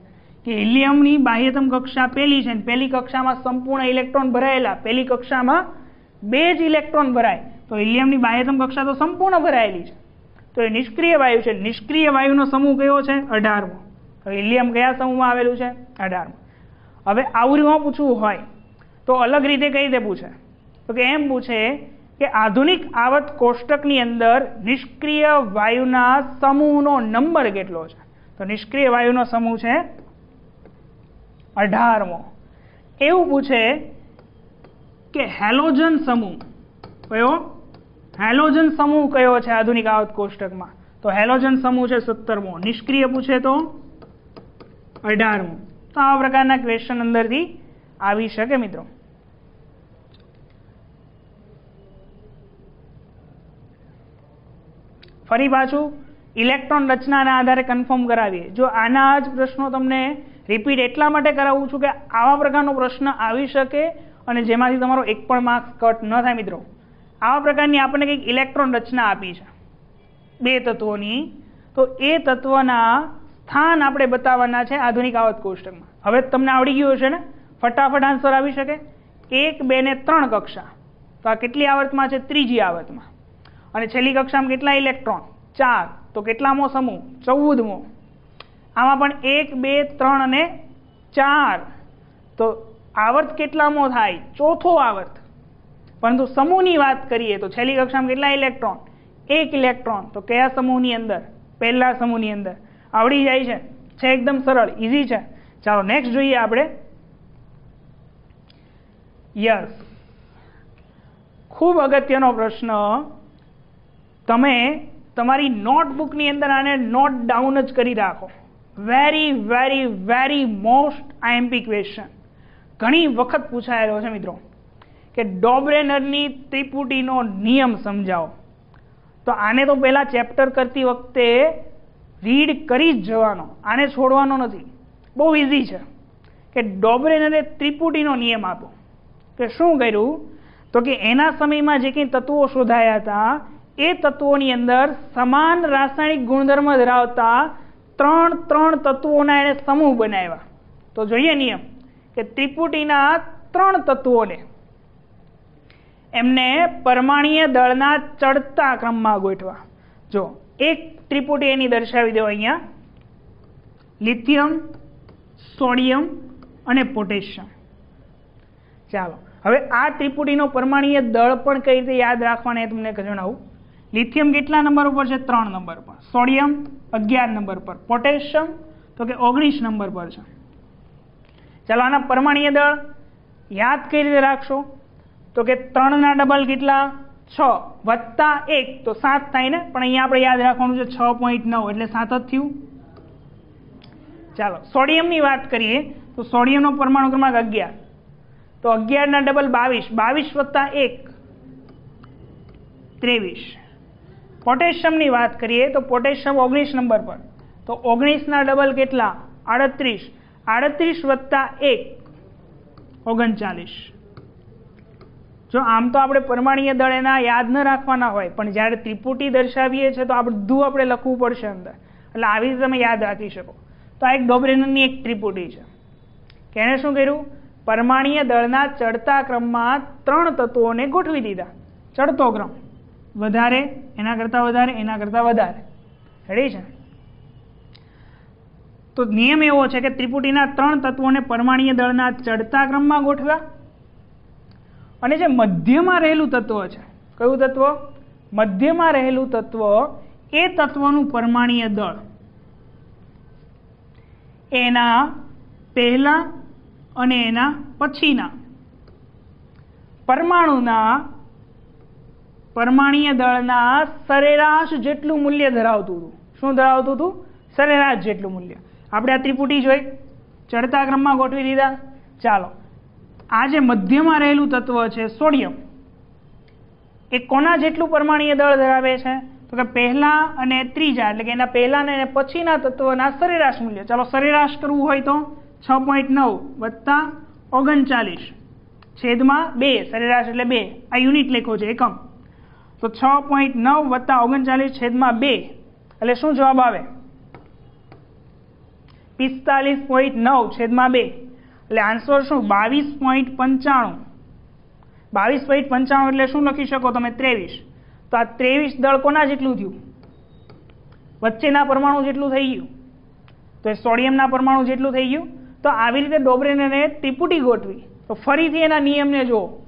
કે હિલિયમની બાહ્યતમ કક્ષા પહેલી છે પહેલી કક્ષામાં સંપૂર્ણ ઇલેક્ટ્રોન ભરાયેલા પહેલી કક્ષામાં બે જ ઇલેક્ટ્રોન ભરાય. તો હિલિયમની બાહ્યતમ કક્ષા તો સંપૂર્ણ ભરાયેલી છે. તો એ નિષ્ક્રિય વાયુ છે. નિષ્ક્રિય વાયુનો સમૂહ કયો છે? અઢારમો. તો હિલિયમ કયા સમૂહમાં આવેલું છે? અઢારમો. હવે આવરીમાં પૂછવું હોય તો અલગ રીતે કઈ રીતે પૂછે તો કે એમ પૂછે કે આધુનિક આવત કોષ્ટકની અંદર નિષ્ક્રિય વાયુના સમૂહનો નંબર કેટલો છે? તો નિષ્ક્રિય વાયુનો સમૂહ છે અઢારમો. એવું પૂછે કે હેલોજન સમૂહ કયો? હેલોજન સમૂહ કયો છે આધુનિક આવત કોષ્ટકમાં? તો હેલોજન સમૂહ છે સત્તરમો. નિષ્ક્રિય પૂછે તો અઢારમો. તો આવા પ્રકારના ક્વેશ્ચન અંદરથી આવી શકે મિત્રો. ફરી પાછું ઇલેક્ટ્રોન રચનાના આધારે કન્ફર્મ કરાવીએ. જો આના જ પ્રશ્નો તમને રિપીટ એટલા માટે કરાવું છું કે આવા પ્રકારનો પ્રશ્ન આવી શકે અને જેમાંથી તમારો એક પણ માર્ક્સ કટ ન થાય મિત્રો. આવા પ્રકારની આપણને કંઈક ઇલેક્ટ્રોન રચના આપી છે. બે તત્વોની. તો એ તત્વના સ્થાન આપણે બતાવવાના છે આધુનિક આવત કોષ્ટકમાં. હવે તમને આવડી ગયું હશે ને? ફટાફટ આન્સર આવી શકે. એક, બે ને ત્રણ કક્ષા. તો આ કેટલી આવર્તમાં છે? ત્રીજી આવર્તમાં. અને છેલ્લી કક્ષામાં કેટલા ઇલેક્ટ્રોન? ચાર. તો કેટલામો સમૂહ? ચૌદમો. આમાં પણ એક, બે, ત્રણ અને ચાર. તો આવર્ત કેટલામો થાય? ચોથો આવર્ત. પરંતુ સમૂહની વાત કરીએ તો છેલ્લી કક્ષામાં કેટલા ઇલેક્ટ્રોન? એક ઇલેક્ટ્રોન. તો કયા સમૂહની અંદર? પહેલા સમૂહની અંદર. આવડી જાય છે? છે એકદમ સરળ. ઇઝી છે? ચાલો નેક્સ્ટ જોઈએ આપણે. યસ ખૂબ અગત્યનો પ્રશ્ન તમે તમારી નોટબુકની અંદર આને નોટ ડાઉન જ કરી રાખો. Very very very most IMP question ઘણી વખત પૂછાયેલો છે મિત્રો કે ડોબ્રેનરની ત્રિપુટીનો નિયમ સમજાવો. તો આને તો પહેલાં ચેપ્ટર કરતી વખતે રીડ કરી જ જવાનો. આને છોડવાનો નથી. બહુ ઇઝી છે. કે ડોબ્રેનરે ત્રિપુટીનો નિયમ આપ્યો. કે શું કર્યું? તો કે એના સમયમાં જે કંઈ તત્વો શોધાયા હતા એ તત્વોની અંદર સમાન રાસાયણિક ગુણધર્મ ધરાવતા ત્રણ ત્રણ તત્વોના એણે સમૂહ બનાવ્યા. તો જોઈએ નિયમ કે ત્રિપુટીના ત્રણ તત્વોને એમને પરમાણીય દળના ચડતા ક્રમમાં ગોઠવા જો, એક ત્રિપુટી એની દર્શાવી દો અહીંયા. લિથિયમ, સોડિયમ અને પોટેશિયમ. ચાલો, હવે આ ત્રિપુટીનો પરમાણીય દળ પણ કઈ રીતે યાદ રાખવાના તમને જણાવું. લિથિયમ કેટલા નંબર ઉપર છે? ત્રણ નંબર પર. સોડિયમ અગિયાર નંબર પર. પોટેશિયમ તો કે ઓગણીસ નંબર પર છે. ચાલો આના પરમાણીય દળ યાદ કઈ રીતે રાખશો? તો કે ત્રણના ડબલ કેટલા? છ વત્તા એક. તો સાત થાય ને? પણ અહીંયા આપણે યાદ રાખવાનું છે છ પોઈન્ટ નવ. એટલે સાત જ થયું. ચાલો, સોડિયમની વાત કરીએ તો સોડિયમનો પરમાણુ ક્રમાંક અગિયાર. તો અગિયારના ડબલ બાવીસ. બાવીસ વત્તા એક. ત્રેવીસ. પોટેશિયમની વાત કરીએ તો પોટેશિયમ ઓગણીસ નંબર પર. તો ઓગણીસના ડબલ કેટલા? આડત્રીસ. આડત્રીસ વત્તા એક. ઓગણચાલીસ. જો આમ તો આપણે પરમાણીય દળ એના યાદ ન રાખવાના હોય, પણ જ્યારે ત્રિપુટી દર્શાવીએ છીએ તો આ બધું આપણે લખવું પડશે અંદર. એટલે આવી રીતે તમે યાદ રાખી શકો. તો આ એક ડોબરેનની એક ત્રિપુટી છે. કે એણે શું કર્યું? પરમાણીય દળના ચડતા ક્રમમાં ત્રણ તત્વોને ગોઠવી દીધા. ચડતો ક્રમ. વધારે, એના કરતાં વધારે, એના કરતાં વધારે. રેડી છે? તો નિયમ એવો છે કે ત્રિપુટીના ત્રણ તત્વોને પરમાણીય દળના ચડતા ક્રમમાં ગોઠવ્યા. અને જે મધ્યમાં રહેલું તત્વ છે, કયું તત્વ? મધ્યમાં રહેલું તત્વ એ તત્વનું પરમાણીય દળ. એના પહેલા અને એના પછીના. પરમાણુના પરમાણીય દળના સરેરાશ જેટલું મૂલ્ય ધરાવતું હતું. શું ધરાવતું હતું? સરેરાશ જેટલું મૂલ્ય. આપણે આ ત્રિપુટી જોઈ. ચડતા ક્રમમાં ગોઠવી દીધા. ચાલો. આ જે મધ્યમાં રહેલું તત્વ છે, સોડિયમ, એ કોના જેટલું પરમાણીય દળ ધરાવે છે? તો કે પહેલા અને ત્રીજા, એટલે કે એના પહેલા અને પછીના તત્વના સરેરાશ મૂલ્ય. ચાલો, સરેરાશ કરવું હોય તો છ પોઈન્ટ નવ વત્તા ઓગણચાલીસ છેદમાં બે, સરેરાશ એટલે બે. આ યુનિટ લેખો છે, એકમ. તો છ પોઈન્ટ નવ વત્તા ઓગણચાલીસ છેદમાં બે. એટલે શું જવાબ આવે? પિસ્તાલીસ પોઈન્ટ નવ છેદમાં બે. એટલે આન્સર શું? બાવીસ પોઈન્ટ પંચાણું. બાવીસ પોઈન્ટ પંચાણું એટલે શું લખી શકો તમે? ત્રેવીસ. તો આ ત્રેવીસ દળ કોના જેટલું થયું? વચ્ચેના પરમાણુ જેટલું થઈ ગયું. તો એ સોડિયમના પરમાણુ જેટલું થઈ ગયું. તો આવી રીતે ડોબરેને ત્રિપુટી ગોઠવી. તો ફરીથી એના નિયમને જુઓ.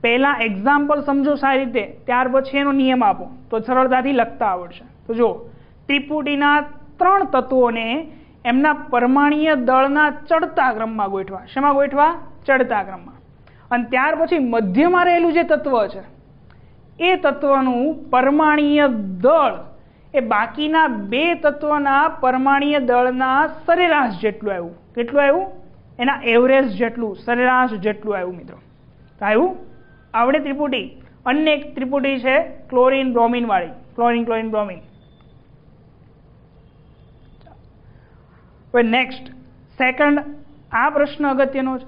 પહેલાં એક્ઝામ્પલ સમજો સારી રીતે, ત્યાર પછી એનો નિયમ આપો. તો સરળતાથી લખતા આવડશે. તો જુઓ, ત્રિપુટીના ત્રણ તત્વોને એમના પરમાણીય દળના ચડતા ક્રમમાં ગોઠવા. શેમાં ગોઠવા? ચડતા ક્રમમાં. અને ત્યાર પછી મધ્યમાં રહેલું જે તત્વ છે, એ તત્વનું પરમાણીય દળ, એ બાકીના બે તત્વના પરમાણીય દળના સરેરાશ જેટલું આવ્યું. કેટલું આવ્યું? એના એવરેજ જેટલું, સરેરાશ જેટલું આવ્યું, મિત્રો. આવ્યું? આવડે ત્રિપુટી. અન્ય એક ત્રિપુટી છે ક્લોરિન બ્રોમિન વાળી. Chlorine chlorine, bromine. હવે નેક્સ્ટ સેકન્ડ આ પ્રશ્ન અગત્યનો છે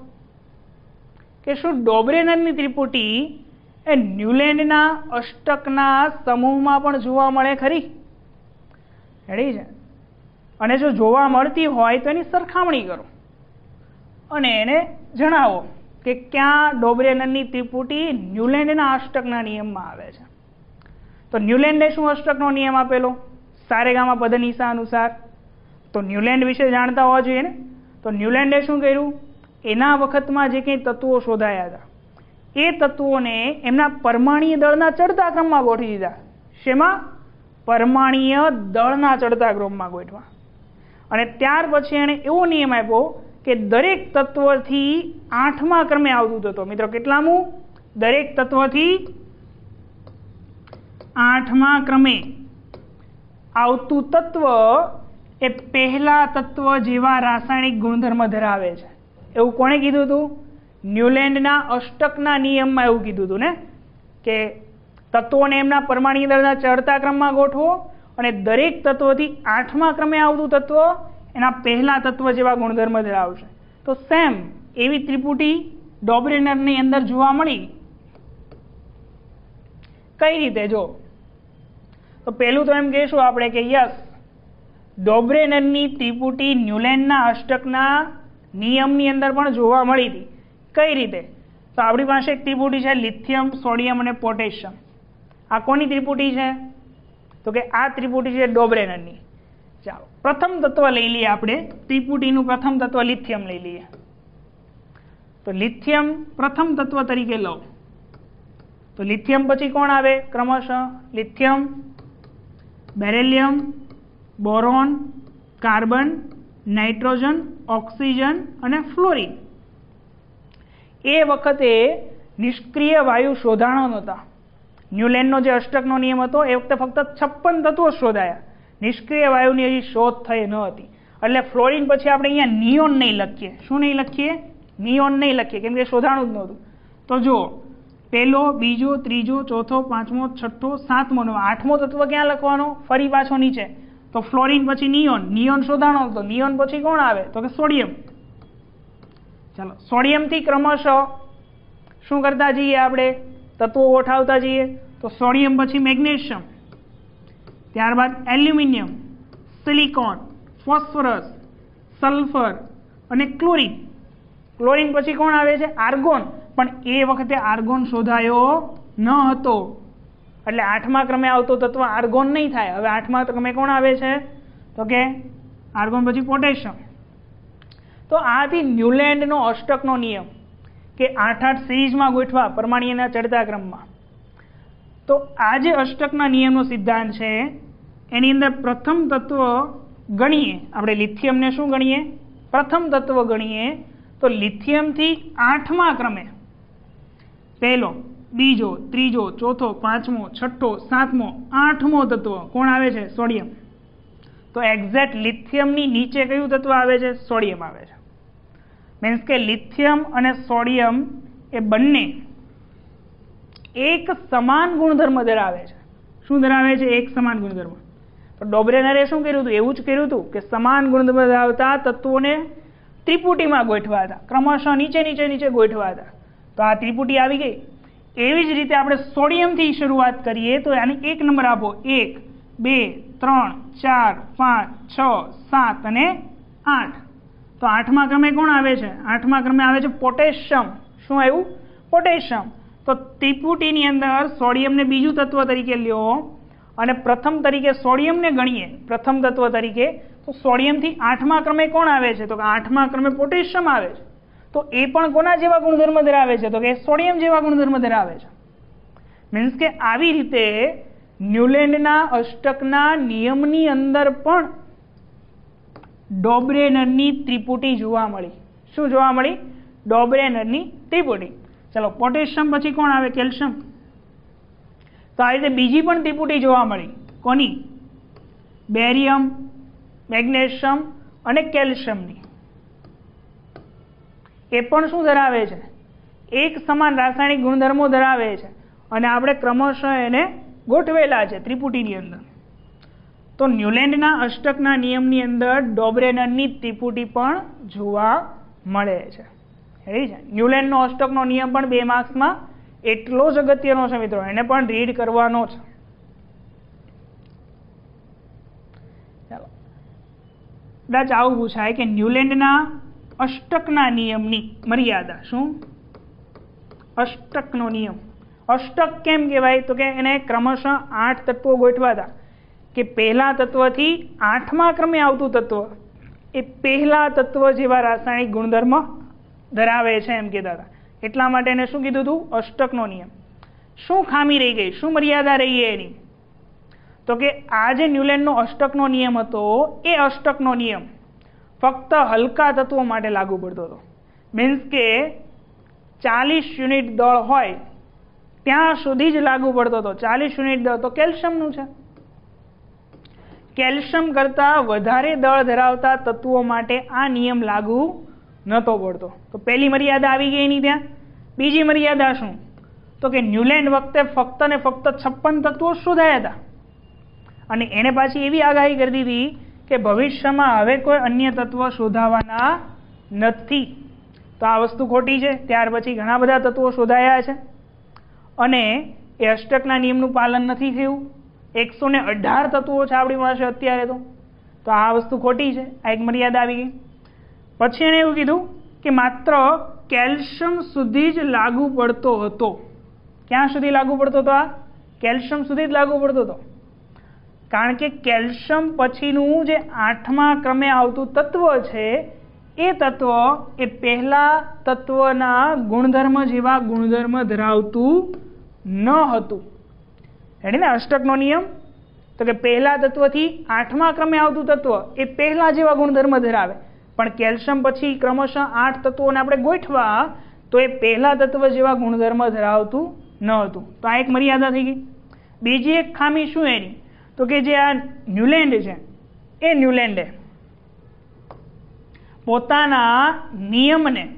કે શું ડોબરેનરની ત્રિપુટી એ ન્યુલેન્ડના અષ્ટકના સમૂહમાં પણ જોવા મળે ખરી? રેડી છે? અને જો જોવા મળતી હોય તો એની સરખામણી કરો. અને એને જણાવો. કે ક્યાં ડોબરેનની ત્રિપુટી ન્યુલેન્ડના અષ્ટકના નિયમમાં આવે છે. તો ન્યુલેન્ડે શું અષ્ટકનો નિયમ આપેલો? સારેગામાં પદનિશા અનુસાર. તો ન્યુલેન્ડ વિશે જાણતા હોવા જોઈએ ને? તો ન્યુલેન્ડે શું કર્યું? એના વખતમાં જે કંઈ તત્વો શોધાયા હતા. એ તત્વોને એમના પરમાણીય દળના ચડતા ક્રમમાં ગોઠવી દીધા. શેમાં? પરમાણીય દળના ચડતા ક્રમમાં ગોઠવા. અને ત્યાર પછી એણે એવો નિયમ આપ્યો કે દરેક તત્વથી આઠમા ક્રમે આવતું તત્વ. મિત્રો, કેટલામું? દરેક તત્વથી આઠમા ક્રમે આવતું તત્વ એ પહેલા તત્વ જેવા રાસાયણિક ગુણધર્મ ધરાવે છે. એવું કોણે કીધું હતું? ન્યુલેન્ડના અષ્ટકના નિયમમાં એવું કીધું હતું ને? કે તત્વોને એમના પરમાણુ દળના ચડતા ક્રમમાં ગોઠવો અને દરેક તત્વથી આઠમા ક્રમે આવતું તત્વ એના પહેલા તત્વ જેવા ગુણધર્મ ધરાવશે. તો સેમ એવી ત્રિપુટી ડોબરેનરની અંદર જોવા મળી. કઈ રીતે? જો, તો પહેલું તો એમ કહીશું આપણે કે યસ, ડોબ્રેનરની ત્રિપુટી ન્યુલેન્ડના અષ્ટકના નિયમની અંદર પણ જોવા મળી હતી. કઈ રીતે? તો આપણી પાસે એક ત્રિપુટી છે લિથિયમ, સોડિયમ અને પોટેશિયમ. આ કોની ત્રિપુટી છે? તો કે આ ત્રિપુટી છે ડોબ્રેનરની. ચાલો. પ્રથમ તત્વ લઈ લઈએ આપણે. ત્રિપુટીનું પ્રથમ તત્વ લિથિયમ લઈ લઈએ. તો લિથિયમ પ્રથમ તત્વ તરીકે લો. તો લિથિયમ પછી કોણ આવે? ક્રમશઃ lithium, beryllium, boron, carbon, nitrogen, oxygen અને ફ્લોરિન. એ વખતે નિષ્ક્રિય વાયુ શોધાણો નહોતા. ન્યુલેન્ડનો જે અષ્ટકનો નિયમ હતો, એ વખતે ફક્ત છપ્પન તત્વો શોધાયા. નિષ્ક્રિય વાયુની હજી શોધ થઈ ન હતી. એટલે ફ્લોરિન પછી આપણે અહીંયા નિયોન નહીં લખીએ. શું નહીં લખીએ? નિયોન નહીં લખીએ, કેમ કે શોધાણું જ નહોતું. તો જુઓ, પહેલો, બીજો, ત્રીજો, ચોથો, પાંચમો, છઠ્ઠો સાતમોનો આઠમો તત્વ ક્યાં લખવાનો? ફરી પાછો નીચે. તો ફ્લોરિન પછી નિયોન. નિયોન શોધાણો હતો. નિયોન પછી કોણ આવે? તો કે સોડિયમ. ચાલો, સોડિયમથી ક્રમશઃ શું કરતા જઈએ આપણે? તત્વો ગોઠવતા જઈએ. તો સોડિયમ પછી મેગ્નેશિયમ. ત્યારબાદ એલ્યુમિનિયમ, સિલિકોન, ફોસ્ફરસ, સલ્ફર અને ક્લોરિન. ક્લોરિન પછી કોણ આવે છે? આર્ગોન. પણ એ વખતે આર્ગોન શોધાયો ન હતો. એટલે આઠમા ક્રમે આવતો તત્વ આર્ગોન નહીં થાય. હવે આઠમા ક્રમે કોણ આવે છે? તો કે આર્ગોન પછી પોટેશિયમ. તો આથી ન્યુલેન્ડનો અષ્ટકનો નિયમ કે આઠ આઠ સિરીઝમાં ગોઠવા પરમાણીના ચડતા ક્રમમાં. તો આ જે અષ્ટકના નિયમનો સિદ્ધાંત છે, એની અંદર પ્રથમ તત્વ ગણીએ. આપણે લિથિયમને શું ગણીએ? પ્રથમ તત્વ ગણીએ તો લિથિયમથી આઠમા ક્રમે. પહેલો, બીજો, ત્રીજો, ચોથો, પાંચમો, છઠ્ઠો, સાતમો, આઠમો તત્વ કોણ આવે છે? સોડિયમ. તો એક્ઝેક્ટ લિથિયમની નીચે કયું તત્વ આવે છે? સોડિયમ આવે છે. મીન્સ કે લિથિયમ અને સોડિયમ એ બંને એક સમાન ગુણધર્મ ધરાવે છે. શું ધરાવે છે? એક સમાન ગુણધર્મ. તો ડોબરેનરે શું કર્યું હતું? એવું જ કર્યું હતું કે સમાન ગુણધર્મ ધરાવતા તત્વોને ત્રિપુટીમાં ગોઠવા હતા. ક્રમશઃ નીચે નીચે નીચે ગોઠવા હતા. તો આ ત્રિપુટી આવી ગઈ. એવી જ રીતે આપણે સોડિયમથી શરૂઆત કરીએ તો આને એક નંબર આપો. એક, બે, ત્રણ, ચાર, પાંચ, છ, સાત અને આઠ. તો આઠમા ક્રમે કોણ આવે છે? આઠમા ક્રમે આવે છે પોટેશિયમ. શું આવ્યું? પોટેશિયમ. તો ત્રિપુટીની અંદર સોડિયમને બીજું તત્વ તરીકે લ્યો અને પ્રથમ તરીકે સોડિયમને ગણીએ. પ્રથમ તત્વ તરીકે તો સોડિયમથી આઠમા ક્રમે કોણ આવે છે? તો કે આઠમા ક્રમે પોટેશિયમ આવે છે. તો એ પણ કોના જેવા ગુણધર્મ ધરાવે છે? તો કે સોડિયમ જેવા ગુણધર્મ ધરાવે છે. મીન્સ કે આવી રીતે ન્યુલેન્ડના અષ્ટકના નિયમની અંદર પણ ડોબ્રેનરની ત્રિપુટી જોવા મળી. શું જોવા મળી? ડોબ્રેનરની ત્રિપુટી. ચલો, પોટેશિયમ પછી કોણ આવે? કેલ્શિયમ. તો આ રીતે બીજી પણ ત્રિપુટી જોવા મળી. કોની? બેરિયમ, મેગ્નેશિયમ અને કેલ્શિયમની. એ પણ શું ધરાવે છે? એક સમાન રાસાયણિક ગુણધર્મો ધરાવે છે. અને આપણે ક્રમશઃ એને ગોઠવેલા છે ત્રિપુટીની અંદર. તો ન્યુલેન્ડના અષ્ટકના નિયમની અંદર ડોબ્રેનરની ત્રિપુટી પણ જોવા મળે છે. ન્યુલેન્ડનો અષ્ટકનો નિયમ પણ બે માર્ક્સમાં એટલો જ અગત્યનો છે મિત્રો. એને પણ રીડ કરવાનો છે. ચાલો. કદાચ આવું પૂછાય કે ન્યુલેન્ડના અષ્ટકના નિયમની મર્યાદા શું? અષ્ટકનો નિયમ. અષ્ટક કેમ કહેવાય? તો કે એને ક્રમશઃ આઠ તત્વો ગોઠવાતા કે પહેલા તત્વથી આઠમા ક્રમે આવતું તત્વ. એ પહેલા તત્વ જેવા રાસાયણિક ગુણધર્મ ધરાવે છે એમ કહેતા હતા એટલા માટે એને શું કીધું હતું અષ્ટકનો નિયમ. શું ખામી રહી ગઈ? શું મર્યાદા રહી ગઈ એની? તો કે આ જે ન્યુલેન્ડનો અષ્ટકનો નિયમ હતો, એ અષ્ટકનો નિયમ ફક્ત હલકા તત્વો માટે લાગુ પડતો હતો. મીન્સ કે ચાલીસ યુનિટ દળ હોય, ત્યાં સુધી જ લાગુ પડતો હતો. ચાલીસ યુનિટ દળ તો કેલ્શિયમનું છે. કેલ્શિયમ કરતાં વધારે દળ ધરાવતા તત્વો માટે આ નિયમ લાગુ નહોતો પડતો તો પહેલી મર્યાદા આવી ગઈ એની ત્યાં? બીજી મર્યાદા શું? તો કે ન્યુલેન્ડ વખતે ફક્ત ને ફક્ત છપ્પન તત્વો શોધાયા હતા. અને એણે પાછી એવી આગાહી કરી દીધી કે ભવિષ્યમાં હવે કોઈ અન્ય તત્વ શોધાવાના નથી. તો આ વસ્તુ ખોટી છે. ત્યાર પછી ઘણા બધા તત્વો શોધાયા છે. અને એ અષ્ટકના નિયમનું પાલન નથી થયું. એકસો ને અઢાર તત્વો છે આપણી પાસે અત્યારે તો. તો આ વસ્તુ ખોટી છે. આ એક મર્યાદા આવી ગઈ. પછી એણે એવું કીધું કે માત્ર કેલ્શિયમ સુધી જ લાગુ પડતો હતો. ક્યાં સુધી લાગુ પડતો હતો આ? કેલ્શિયમ સુધી જ લાગુ પડતો હતો. કારણ કે કેલ્શિયમ પછીનું જે આઠમા ક્રમે આવતું તત્વ છે, એ તત્વ એ પહેલા તત્વના ગુણધર્મ જેવા ગુણધર્મ ધરાવતું ન હતું. એટલે ને? અષ્ટકનો નિયમ? તો કે પહેલા તત્વથી આઠમા ક્રમે આવતું તત્વ એ પહેલા જેવા ગુણધર્મ ધરાવે. પણ કેલ્શિયમ પછી ક્રમશઃ આઠ તત્વોને આપણે ગોઠવા તો એ પહેલા તત્વ જેવા ગુણધર્મ ધરાવતું ન હતું. તો આ એક મર્યાદા થઈ ગઈ. બીજી એક ખામી શું એની? તો કે જે આ ન્યુલેન્ડ છે, એ ન્યુલેન્ડે પોતાના નિયમને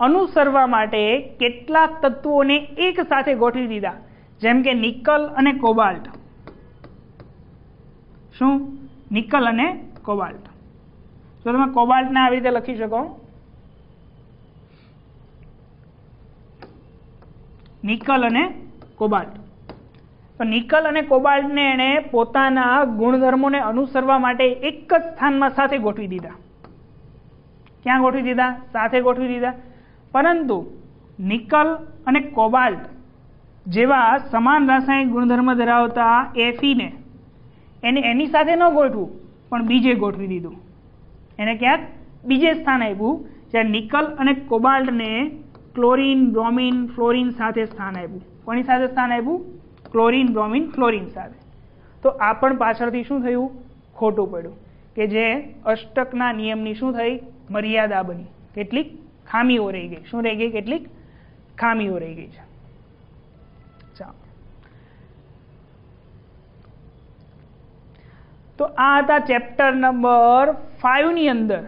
અનુસરવા માટે કેટલાક તત્વોને એક સાથે ગોઠવી દીધા. જેમ કે નિકલ અને કોબાલ્ટ. શું? નિકલ અને કોબાલ્ટ. તો તમે કોબાલ્ટને આવી રીતે લખી શકો. નિકલ અને કોબાલ્ટ. તો નિકલ અને કોબાલ્ટને એણે પોતાના ગુણધર્મોને અનુસરવા માટે એક જ સ્થાનમાં સાથે ગોઠવી દીધા. ક્યાં ગોઠવી દીધા? સાથે ગોઠવી દીધા. પરંતુ નિકલ અને કોબાલ્ટ જેવા સમાન રાસાયણિક ગુણધર્મ ધરાવતા એફીને એને એની સાથે ન ગોઠવું, પણ બીજે ગોઠવી દીધું. એને ક્યાંક બીજે સ્થાન આપ્યું જ્યાં નિકલ અને કોબાલ્ટને ક્લોરીન, બ્રોમિન, ફ્લોરિન સાથે સ્થાન આપ્યું કોની સાથે સ્થાન આપ્યું ક્લોરિન, બ્રોમિન, ફ્લોરિન સાથે. તો આ પણ પાછળથી શું થયું? ખોટું પડ્યું. કે જે અષ્ટકના નિયમની શું થઈ? મર્યાદા બની. કેટલીક ખામીઓ રહી ગઈ. શું રહી ગઈ? કેટલીક ખામીઓ રહી ગઈ છે. તો આ હતા ચેપ્ટર નંબર ફાઇવની અંદર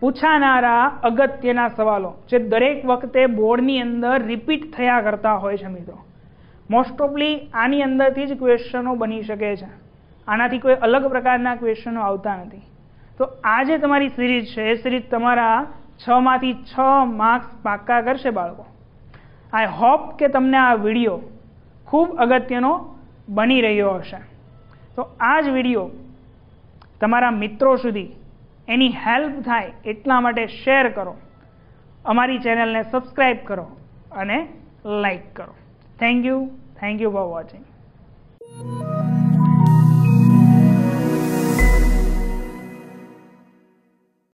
પૂછાનારા અગત્યના સવાલો, જે દરેક વખતે બોર્ડની અંદર રિપીટ થયા કરતા હોય છે મિત્રો. મોસ્ટ ઓફલી આની અંદરથી જ ક્વેશ્ચનો બની શકે છે. આનાથી કોઈ અલગ પ્રકારના ક્વેશ્ચનો આવતા નથી. તો આ જે તમારી સિરીઝ છે, એ સિરીઝ તમારા છમાંથી છ માર્ક્સ પાક્કા કરશે બાળકો. આઈ હોપ કે તમને આ વીડિયો ખૂબ અગત્યનો બની રહ્યો હશે. તો આ જ વીડિયો તમારા મિત્રો સુધી એની હેલ્પ થાય એટલા માટે શેર કરો. અમારી ચેનલને સબસ્ક્રાઈબ કરો અને લાઈક કરો. Thank you thank you for watching